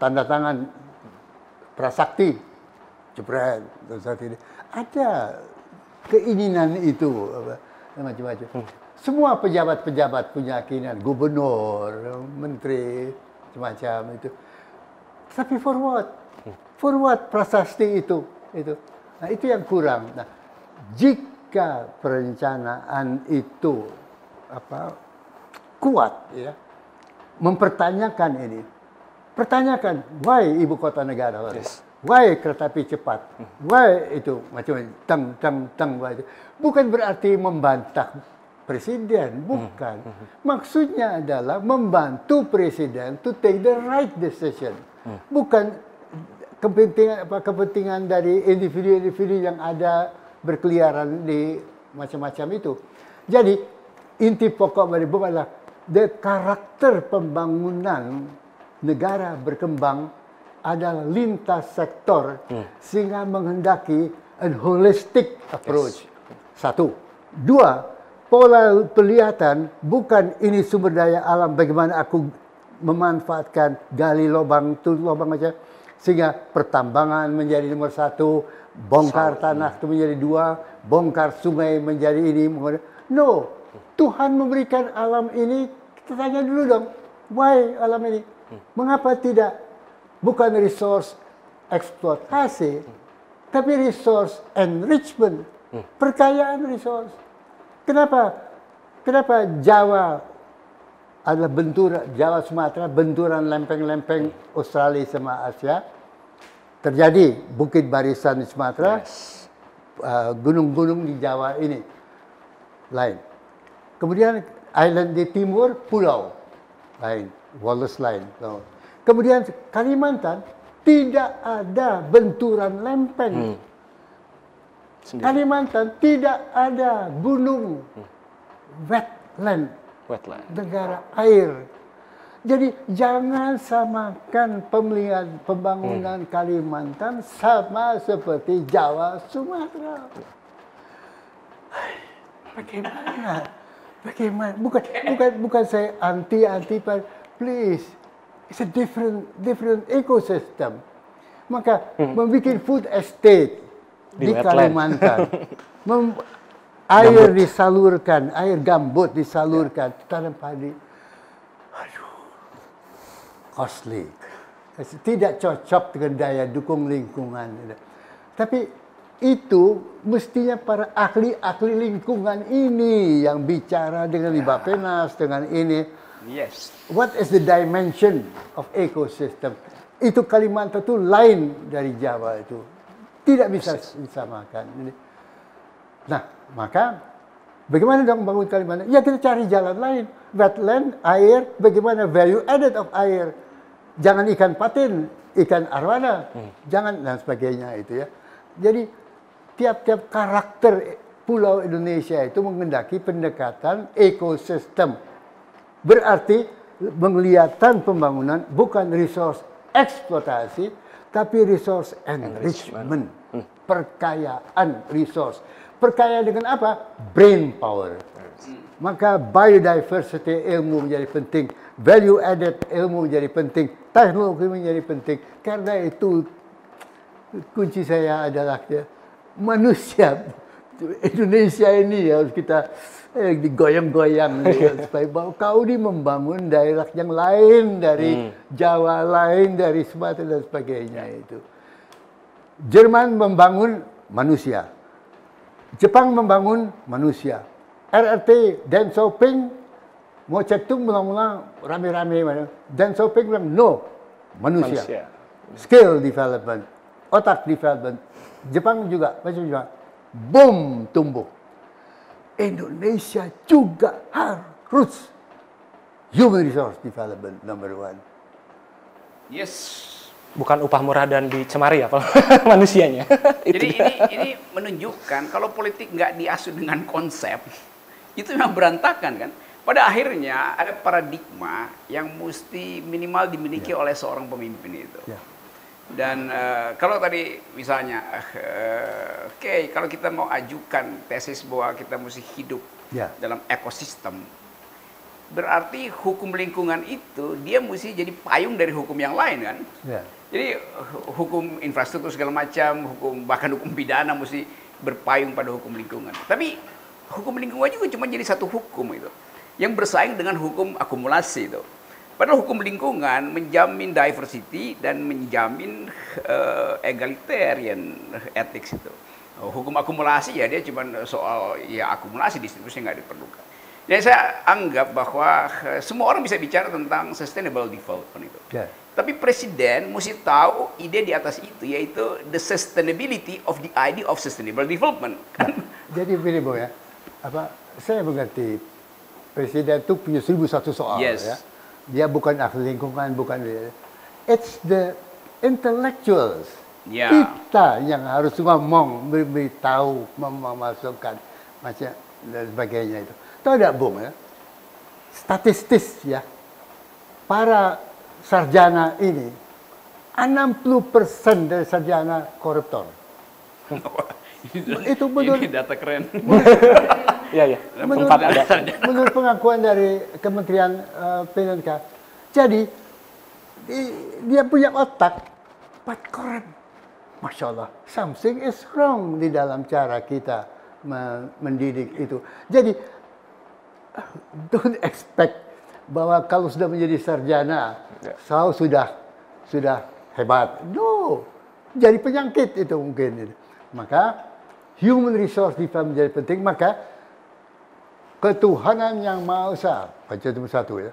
tanda tangan prasakti jebret prasakti. Ada keinginan itu apa, macam-macam. Semua pejabat-pejabat punya keinginan, gubernur, menteri, macam-macam itu. Tapi for what? For what prasasti itu? Itu. Nah, itu yang kurang. Nah, jika perencanaan itu apa kuat ya, mempertanyakan ini. Pertanyakan, why ibu kota negara? Why kereta api cepat? Why itu macam tang tang tang why. Bukan berarti membantah presiden, bukan. Maksudnya adalah membantu presiden to take the right decision. Bukan kepentingan apa kepentingan dari individu-individu yang ada berkeliaran di macam-macam itu. Jadi inti pokok dari buku adalah the karakter pembangunan negara berkembang adalah lintas sektor sehingga menghendaki a holistic approach. Satu. Dua, pola pelihatan bukan ini sumber daya alam bagaimana aku memanfaatkan gali lubang tutup lubang macam sehingga pertambangan menjadi nomor satu, bongkar tanah itu menjadi dua, bongkar sungai menjadi ini. No, Tuhan memberikan alam ini, kita tanya dulu dong, why alam ini? Mengapa tidak? Bukan resource eksploitasi, tapi resource enrichment, perkayaan resource. Kenapa? Kenapa Jawa adalah benturan Jawa Sumatera benturan lempeng-lempeng Australia sama Asia? Terjadi bukit barisan di Sumatera uh, gunung-gunung di Jawa ini. Lain. Kemudian island di timur pulau. Lain. Wallace lain So, kemudian Kalimantan tidak ada benturan lempeng Sendiri. Kalimantan tidak ada gunung wetland Wetland. negara air. Jadi jangan samakan pemeliharaan pembangunan Kalimantan sama seperti Jawa Sumatera. Bagaimana? Bagaimana? Bukan bukan bukan saya anti anti please it's a different different ecosystem. Maka membuat food estate Di di. Kalimantan, [laughs] Mem- air disalurkan, air gambut disalurkan, tanam padi. Aduh, costly. Tidak cocok dengan daya dukung lingkungan. Tapi itu mestinya para ahli-ahli lingkungan ini yang bicara dengan Libapenas, dengan ini. Yes. What is the dimension of ecosystem? Itu Kalimantan itu lain dari Jawa itu. Tidak bisa disamakan. Nah, maka bagaimana dong bangun Kalimantan? Ya kita cari jalan lain. Wetland, air, bagaimana value added of air. Jangan ikan patin, ikan arwana, jangan dan sebagainya itu ya. Jadi tiap-tiap karakter pulau Indonesia itu mengendaki pendekatan ekosistem. Berarti penglihatan pembangunan bukan resource eksploitasi, tapi resource enrichment. Perkayaan resource. Perkaya dengan apa? Brain power. Maka biodiversity ilmu menjadi penting, value added ilmu menjadi penting, teknologi menjadi penting. Karena itu kunci saya adalah ya, manusia [laughs] Indonesia ini harus kita eh, digoyang-goyang [laughs] ya, supaya bahwa kau ini membangun daerah yang lain dari Jawa lain dari Sumatera dan sebagainya itu. Jerman membangun manusia. Jepang membangun manusia. RRT Deng Xiaoping mau cetung mula-mula rame-rame mana. Deng Xiaoping bilang no, manusia. Manusia. Skill development, otak development. Jepang juga macam juga. Boom tumbuh. Indonesia juga harus human resource development number one. Yes. Bukan upah murah dan dicemari ya, [laughs] manusianya. Jadi dia. ini ini menunjukkan kalau politik nggak diasuh dengan konsep itu memang berantakan kan. Pada akhirnya ada paradigma yang mesti minimal dimiliki oleh seorang pemimpin itu. Ya. Dan eh, kalau tadi misalnya, eh, oke kalau kita mau ajukan tesis bahwa kita mesti hidup Ya. dalam ekosistem, berarti hukum lingkungan itu dia mesti jadi payung dari hukum yang lain kan. Ya. Jadi hu- hukum infrastruktur segala macam, hukum bahkan hukum pidana mesti berpayung pada hukum lingkungan. Tapi hukum lingkungan juga cuma jadi satu hukum itu yang bersaing dengan hukum akumulasi itu. Padahal hukum lingkungan menjamin diversity dan menjamin eh, egalitarian ethics itu. Hukum akumulasi ya dia cuma soal ya akumulasi distribusi nggak diperlukan. Jadi saya anggap bahwa eh, semua orang bisa bicara tentang sustainable development itu. Ya. Tapi presiden mesti tahu ide di atas itu yaitu the sustainability of the idea of sustainable development. Kan? Jadi begini Bu ya, apa saya mengerti presiden itu punya seribu satu soal Yes. ya. Dia bukan ahli lingkungan, bukan it's the intellectuals. Ya. Kita yang harus ngomong, beritahu, mem- memasukkan macam dan sebagainya itu. Tahu tidak Bung ya? Statistis ya, para sarjana ini 60% dari sarjana koruptor. [laughs] Itu betul. Ini data keren. [laughs] Iya, iya. Menurut, Empat ada. [laughs] menurut pengakuan dari Kementerian eh, PNK. Jadi di- dia punya otak but keren. Masya Allah, something is wrong di dalam cara kita me- mendidik itu. Jadi don't expect bahwa kalau sudah menjadi sarjana, saya sudah sudah hebat. No, jadi penyakit itu mungkin. Maka human resource development menjadi penting. Maka ketuhanan yang Maha Esa, baca nomor satu ya.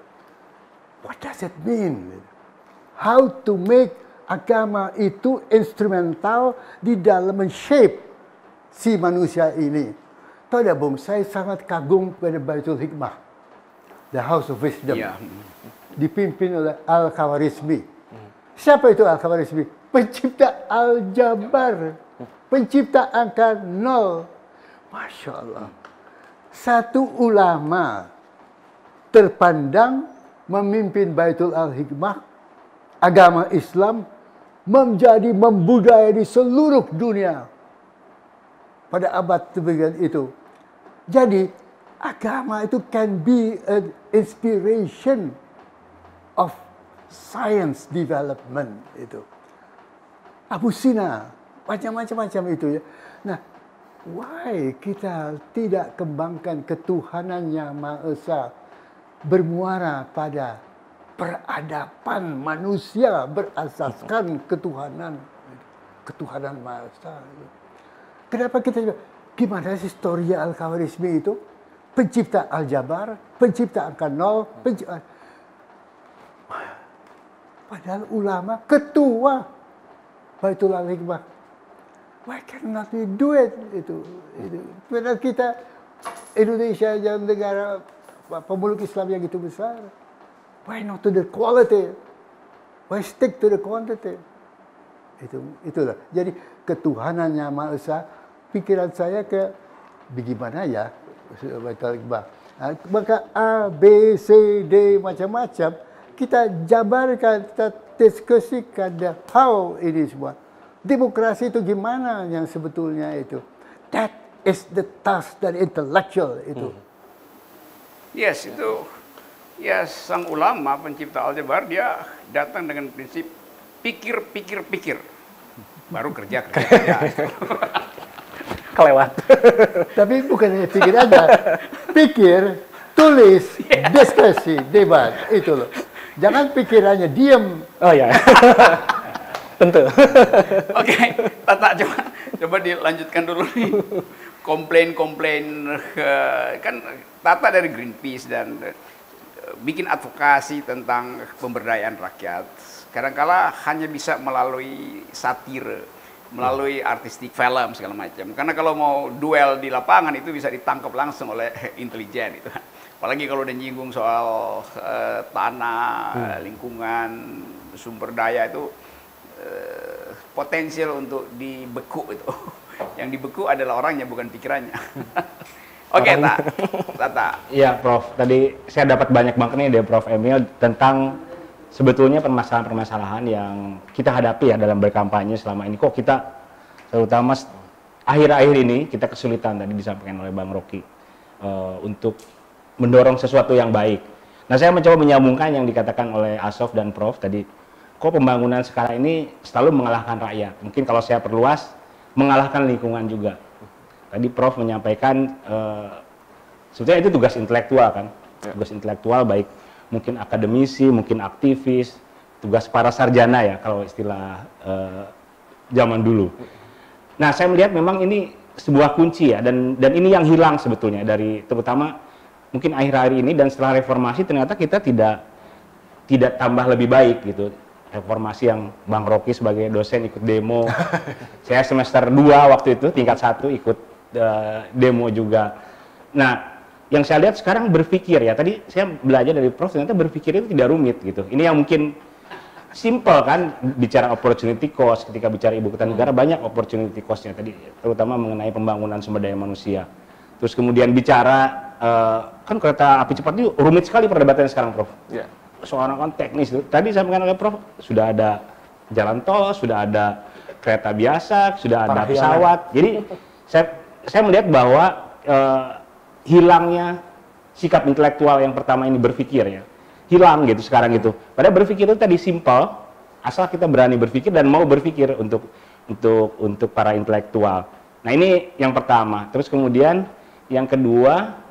What does it mean? How to make agama itu instrumental di dalam men-shape si manusia ini. Tahu tidak, Bung, saya sangat kagum pada Baitul Hikmah. The House of Wisdom. Ya. Dipimpin oleh Al-Khawarizmi. Siapa itu Al-Khawarizmi? Pencipta Al-Jabar. Pencipta angka nol. Masya Allah. Satu ulama terpandang memimpin Baitul Al-Hikmah, agama Islam menjadi membudaya di seluruh dunia pada abad kemudian itu. Jadi agama itu can be an inspiration of science development itu. Abu Sina, macam-macam itu ya. Nah, why kita tidak kembangkan ketuhanan yang Maha Esa bermuara pada peradaban manusia berasaskan ketuhanan ketuhanan Maha Esa. Kenapa kita gimana sih historia Al-Khawarizmi itu? Pencipta Al-Jabar, pencipta angka nol, pencipta... Padahal ulama ketua Baitul Al-Hikmah. Why cannot we do it? Itu, itu. Padahal kita Indonesia yang negara pemeluk Islam yang gitu besar. Why not to the quality? Why stick to the quantity? Itu itulah. Jadi ketuhanannya Esa, pikiran saya ke bagaimana ya. Nah, maka A, B, C, D macam-macam kita jabarkan, kita diskusikan how ini semua. Demokrasi itu gimana yang sebetulnya itu. That is the task dari intellectual itu. Hmm. Yes, itu ya sang ulama pencipta aljabar dia datang dengan prinsip pikir pikir pikir baru kerja kerja. kerja. [laughs] Kelewat. [laughs] Tapi bukan hanya pikir aja, pikir, tulis, yeah. diskusi, debat itu loh. Jangan pikirannya diem. Oh ya. [laughs] Tentu. [laughs] Oke, okay, Tata coba coba dilanjutkan dulu nih. Komplain-komplain uh, kan Tata dari Greenpeace dan uh, bikin advokasi tentang pemberdayaan rakyat. Kadangkala hanya bisa melalui satire, melalui artistik film segala macam. Karena kalau mau duel di lapangan itu bisa ditangkap langsung oleh [laughs] intelijen itu apalagi kalau udah nyinggung soal uh, tanah, hmm. lingkungan, sumber daya itu uh, potensial untuk dibeku itu. [laughs] Yang dibeku adalah orangnya bukan pikirannya. [laughs] Oke, okay, Tata. Iya, Prof. Tadi saya dapat banyak banget nih dari Prof Emil tentang sebetulnya permasalahan-permasalahan yang kita hadapi ya dalam berkampanye selama ini. Kok kita terutama akhir-akhir ini kita kesulitan tadi disampaikan oleh Bang Rocky uh, untuk mendorong sesuatu yang baik. Nah, saya mencoba menyambungkan yang dikatakan oleh Asof dan Prof tadi. Kok pembangunan sekarang ini selalu mengalahkan rakyat? Mungkin kalau saya perluas, mengalahkan lingkungan juga. Tadi Prof menyampaikan uh, sebetulnya itu tugas intelektual kan, ya. tugas intelektual baik mungkin akademisi, mungkin aktivis, tugas para sarjana ya kalau istilah uh, zaman dulu. Nah, saya melihat memang ini sebuah kunci ya dan dan ini yang hilang sebetulnya dari terutama mungkin akhir-akhir ini dan setelah reformasi ternyata kita tidak tidak tambah lebih baik gitu reformasi yang Bang Rocky sebagai dosen ikut demo [laughs] saya semester 2 waktu itu tingkat satu ikut uh, demo juga nah yang saya lihat sekarang berpikir ya tadi saya belajar dari Prof ternyata berpikir itu tidak rumit gitu ini yang mungkin simple kan bicara opportunity cost ketika bicara ibu kota negara banyak opportunity costnya tadi terutama mengenai pembangunan sumber daya manusia terus kemudian bicara uh, kan kereta api cepat itu rumit sekali perdebatannya sekarang, Prof. Yeah. Soalnya kan teknis itu. Tadi saya oleh Prof, sudah ada jalan tol, sudah ada kereta biasa, sudah ada pesawat. Jadi saya saya melihat bahwa uh, hilangnya sikap intelektual yang pertama ini berpikir ya hilang gitu sekarang itu. Padahal berpikir itu tadi simpel, asal kita berani berpikir dan mau berpikir untuk untuk untuk para intelektual. Nah ini yang pertama. Terus kemudian yang kedua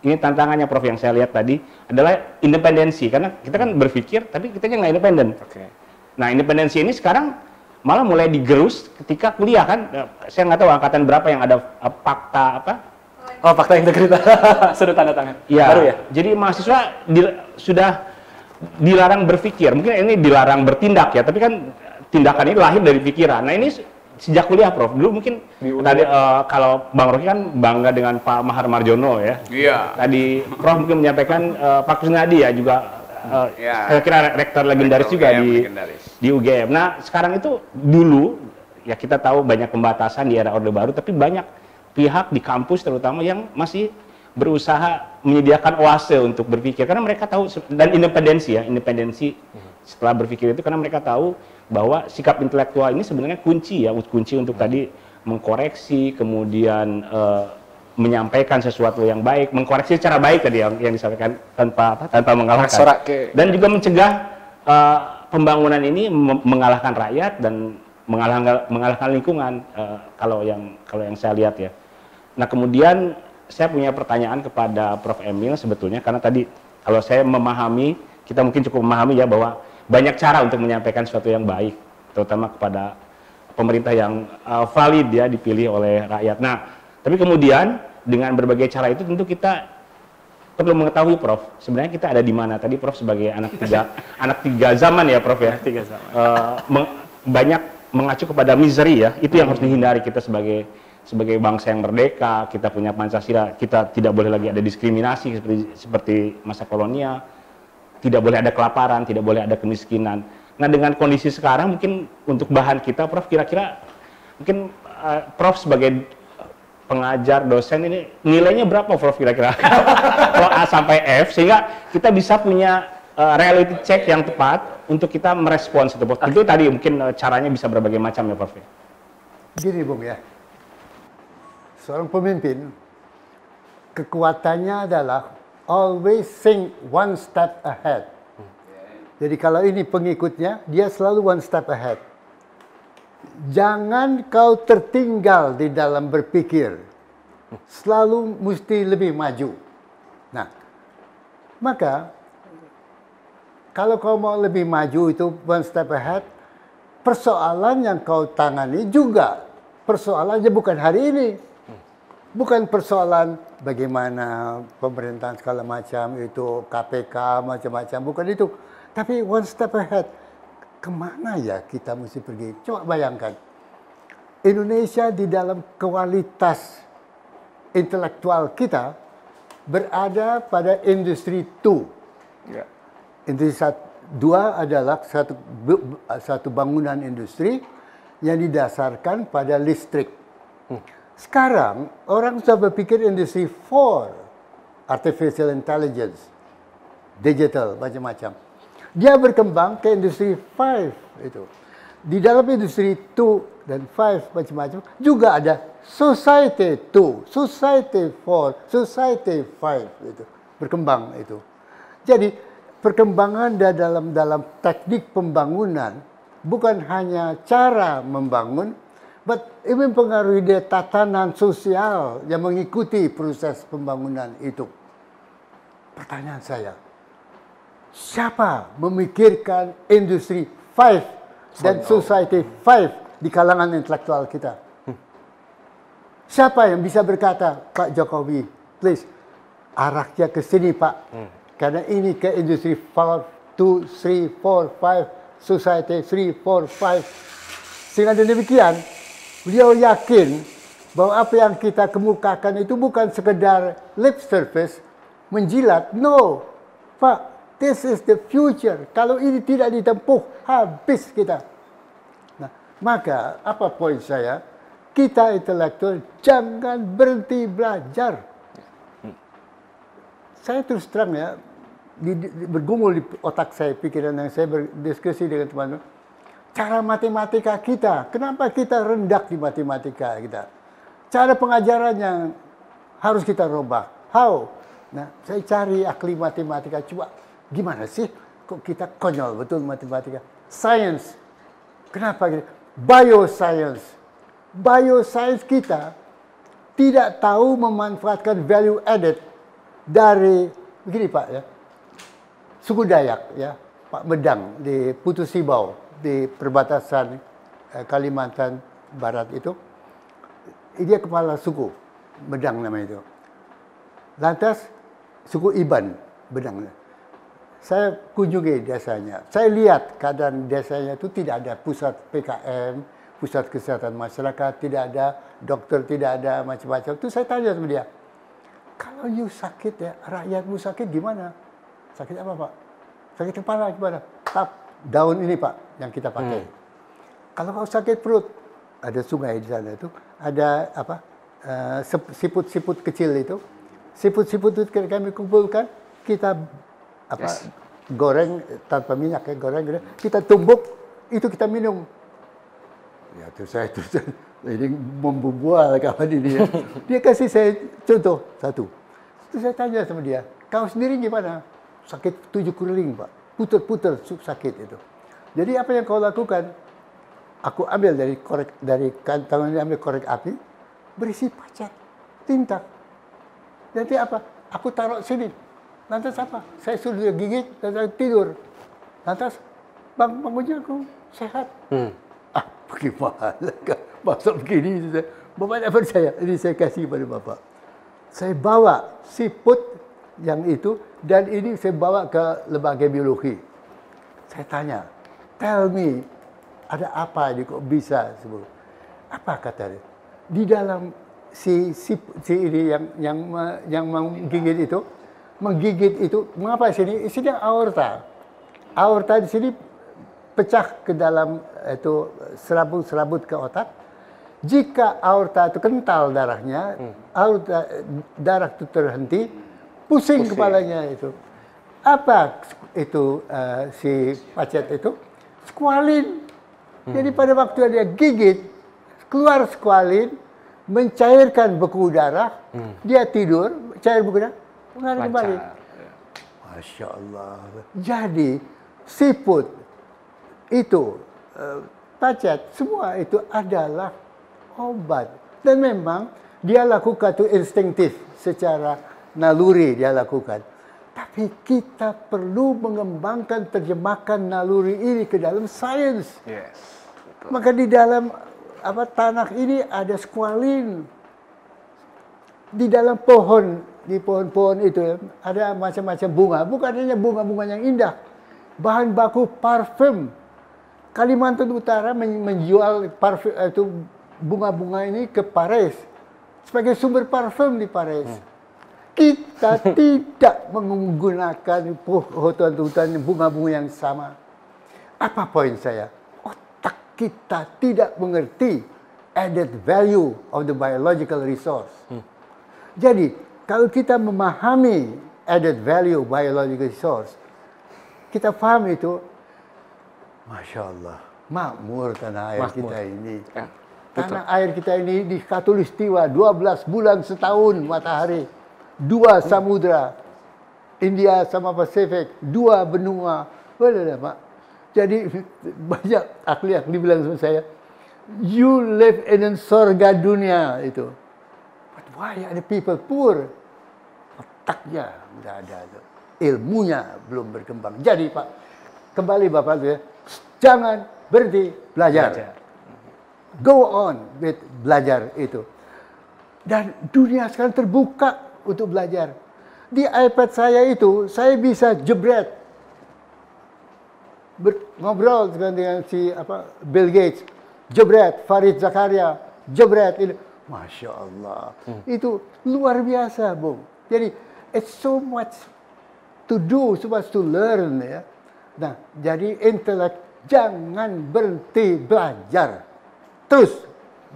ini tantangannya Prof yang saya lihat tadi adalah independensi. Karena kita kan berpikir tapi kita nggak independen. Okay. Nah independensi ini sekarang malah mulai digerus ketika kuliah kan? Eh, saya nggak tahu angkatan berapa yang ada uh, fakta apa? Oh fakta integritas. [laughs] Sudah tanda tangan. Ya, baru ya? Jadi mahasiswa di, sudah dilarang berpikir. Mungkin ini dilarang bertindak ya tapi kan tindakan ini lahir dari pikiran. Nah ini sejak kuliah Prof. Dulu mungkin tadi uh, kalau Bang Rocky kan bangga dengan Pak Mahar Marjono ya. Iya. Tadi Prof mungkin menyampaikan uh, Pak Kusnadi ya juga uh, ya. saya kira rektor legendaris rektor juga UGM, di legendaris. di UGM. Nah, sekarang itu dulu ya kita tahu banyak pembatasan di era Orde Baru tapi banyak pihak di kampus terutama yang masih berusaha menyediakan oase untuk berpikir karena mereka tahu dan independensi ya, independensi mhm. Setelah berpikir itu karena mereka tahu bahwa sikap intelektual ini sebenarnya kunci ya kunci untuk tadi mengkoreksi kemudian uh, menyampaikan sesuatu yang baik, mengkoreksi secara baik tadi yang, yang disampaikan tanpa apa, tanpa mengalahkan. Dan juga mencegah uh, pembangunan ini mengalahkan rakyat dan mengalahkan mengalahkan lingkungan uh, kalau yang kalau yang saya lihat ya. Nah kemudian saya punya pertanyaan kepada Prof Emil sebetulnya karena tadi kalau saya memahami kita mungkin cukup memahami ya bahwa banyak cara untuk menyampaikan sesuatu yang baik terutama kepada pemerintah yang uh, valid ya dipilih oleh rakyat. Nah tapi kemudian dengan berbagai cara itu tentu kita perlu mengetahui Prof sebenarnya kita ada di mana tadi Prof sebagai anak tiga [laughs] anak tiga zaman ya Prof ya Tiga zaman. Eh, meng- banyak mengacu kepada misery ya itu yang harus dihindari kita sebagai sebagai bangsa yang merdeka kita punya Pancasila kita tidak boleh lagi ada diskriminasi seperti seperti masa kolonial tidak boleh ada kelaparan tidak boleh ada kemiskinan nah dengan kondisi sekarang mungkin untuk bahan kita Prof kira-kira mungkin eh, Prof sebagai pengajar dosen ini nilainya berapa Prof kira-kira [laughs] kalau A sampai F sehingga kita bisa punya uh, reality check yang tepat untuk kita merespons itu Prof. Itu tadi mungkin uh, caranya bisa berbagai macam ya Prof. ya. Gini Bung ya, seorang pemimpin kekuatannya adalah always think one step ahead. Jadi kalau ini pengikutnya, dia selalu one step ahead. Jangan kau tertinggal di dalam berpikir. Selalu mesti lebih maju. Nah, maka kalau kau mau lebih maju itu one step ahead, persoalan yang kau tangani juga persoalannya bukan hari ini. Bukan persoalan bagaimana pemerintahan segala macam itu KPK macam-macam bukan itu. Tapi one step ahead. Ke mana ya kita mesti pergi? Coba bayangkan. Indonesia di dalam kualitas intelektual kita berada pada industri 2. Ya. Industri dua adalah satu satu bangunan industri yang didasarkan pada listrik. Sekarang orang sudah berpikir industri 4, artificial intelligence, digital macam-macam. Dia berkembang ke industri 5 itu. Di dalam industri 2 dan 5 macam-macam juga ada society 2, society 4, society 5 itu berkembang itu. Jadi perkembangan da- dalam dalam teknik pembangunan bukan hanya cara membangun, but ini mempengaruhi dia tatanan sosial yang mengikuti proses pembangunan itu. Pertanyaan saya, siapa memikirkan industri 5 dan society 5 di kalangan intelektual kita? Siapa yang bisa berkata, Pak Jokowi, please, arahnya ke sini Pak. Karena ini ke industri 4, 2, 3, 4, 5, society 3, 4, 5. Sehingga demikian, beliau yakin bahwa apa yang kita kemukakan itu bukan sekedar lip service, menjilat. No, Pak, this is the future. Kalau ini tidak ditempuh, habis kita. Nah, maka apa poin saya? Kita intelektual jangan berhenti belajar. Saya terus terang ya, di, di- bergumul di otak saya, pikiran yang saya berdiskusi dengan teman-teman. Cara matematika kita, kenapa kita rendah di matematika kita? Cara pengajaran yang harus kita rubah. How? Nah, saya cari ahli matematika, coba gimana sih kok kita konyol betul matematika? Science, kenapa gitu? Bioscience, bioscience kita tidak tahu memanfaatkan value added dari begini Pak ya. Suku Dayak ya, Pak Medang di Putu Sibau di perbatasan eh, Kalimantan Barat itu. Dia kepala suku Medang namanya itu. Lantas suku Iban Bedang. Saya kunjungi desanya. Saya lihat keadaan desanya itu tidak ada pusat PKM, pusat kesehatan masyarakat, tidak ada dokter, tidak ada macam-macam. Itu saya tanya sama dia, kalau you sakit ya, rakyatmu sakit gimana? Sakit apa pak? Sakit kepala gimana? Tap daun ini pak yang kita pakai. Kalau kau sakit perut, ada sungai di sana itu, ada apa? eh, siput-siput kecil itu, siput-siput itu kami kumpulkan, kita apa? Goreng tanpa minyak ya, goreng, goreng. kita tumbuk, itu kita minum. Ya terus saya terus [laughs] ini membual kawan ini ya. [laughs] Dia kasih saya contoh satu. Terus saya tanya sama dia, kau sendiri gimana? Sakit tujuh keliling pak, puter-puter sakit itu. Jadi apa yang kau lakukan? Aku ambil dari korek dari kantong ini ambil korek api, berisi pacat, tinta. Nanti apa? Aku taruh sini. Lantas apa? Saya suruh dia gigit dan saya tidur. Lantas bang bangunnya aku sehat. Hmm. Ah, bagaimana? Masa begini? Bapak tidak percaya. Ini saya kasih kepada Bapak. Saya bawa siput yang itu dan ini saya bawa ke lembaga biologi. Saya tanya, tell me, ada apa ini kok bisa semua? Apa kata dia? Di dalam si si, si ini yang yang yang menggigit itu, menggigit itu, mengapa sini? Sini aorta. Aorta di sini pecah ke dalam itu serabut-serabut ke otak. Jika aorta itu kental darahnya, hmm. aorta darah itu terhenti, pusing, pusing. kepalanya itu. Apa itu uh, si pacet itu? Squalin. Hmm. Jadi pada waktu dia gigit, keluar squalin, mencairkan beku darah, hmm. dia tidur, cair beku darah, mengalir kembali. Masya Allah. Jadi siput itu uh, pacet semua itu adalah obat dan memang dia lakukan itu instinktif secara naluri dia lakukan. Tapi kita perlu mengembangkan terjemahkan naluri ini ke dalam sains. Yes, maka di dalam apa tanah ini ada squalin. Di dalam pohon di pohon-pohon itu ada macam-macam bunga. Bukan hanya bunga-bunga yang indah. Bahan baku parfum. Kalimantan Utara menjual parfum itu bunga-bunga ini ke Paris. Sebagai sumber parfum di Paris. Hmm. Kita tidak menggunakan hutan-hutan bunga-bunga yang sama. Apa poin saya? Otak kita tidak mengerti added value of the biological resource. Hmm. Jadi, kalau kita memahami added value biological resource, kita paham itu Masya Allah, makmur tanah air makmur. kita ini. Ya, tanah air kita ini di Katulistiwa 12 bulan setahun matahari, dua samudra, India sama Pasifik, dua benua. Boleh Pak. Jadi [laughs] banyak ahli-ahli bilang sama saya, you live in surga dunia itu. But why are the people poor? Otaknya tidak ada. Ilmunya belum berkembang. Jadi Pak, kembali Bapak ya, Jangan berhenti belajar. belajar. Go on with belajar itu. Dan dunia sekarang terbuka untuk belajar. Di iPad saya itu, saya bisa jebret. Ber, ngobrol dengan, dengan si apa Bill Gates, jebret, Farid Zakaria, jebret ini. Masya Allah. Hmm. Itu luar biasa, Bung. Jadi, it's so much to do, so much to learn. ya. Nah, jadi intelek jangan berhenti belajar. Terus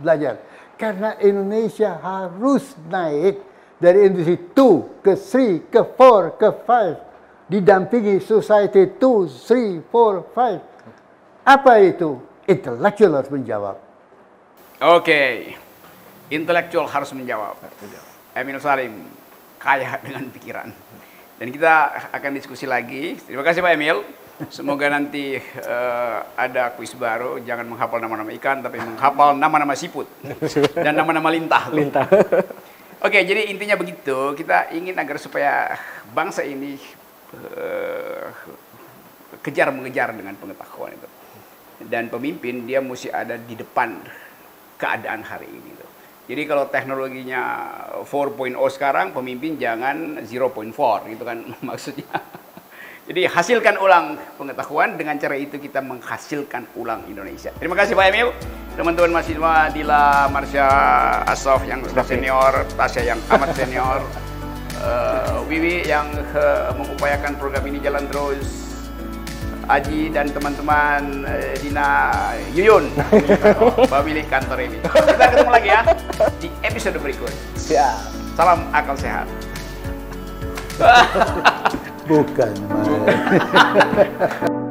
belajar. Karena Indonesia harus naik dari industri 2 ke 3 ke 4 ke 5 didampingi society 2, 3, 4, 5. Apa itu? Intellectual harus menjawab. Oke. Okay. Intelektual harus menjawab. Emil Salim kaya dengan pikiran. Dan kita akan diskusi lagi. Terima kasih Pak Emil. Semoga nanti uh, ada kuis baru, jangan menghafal nama-nama ikan, tapi menghafal nama-nama siput [laughs] dan nama-nama lintah. Lintah. Oke, jadi intinya begitu. Kita ingin agar supaya bangsa ini uh, kejar mengejar dengan pengetahuan itu. Dan pemimpin dia mesti ada di depan keadaan hari ini. Itu. Jadi kalau teknologinya 4.0 sekarang, pemimpin jangan 0.4 gitu kan [laughs] maksudnya. Jadi hasilkan ulang pengetahuan dengan cara itu kita menghasilkan ulang Indonesia. Terima kasih Pak Emil, teman-teman mahasiswa Dila, Marsha, Asof yang sudah senior, Tasya yang amat senior, uh, [laughs] Wiwi yang uh, mengupayakan program ini jalan terus, Aji dan teman-teman uh, Dina Yuyun, [laughs] pemilik kantor ini. Kita ketemu lagi ya di episode berikut. Ya. Salam akal sehat. [laughs] Bukan, [laughs]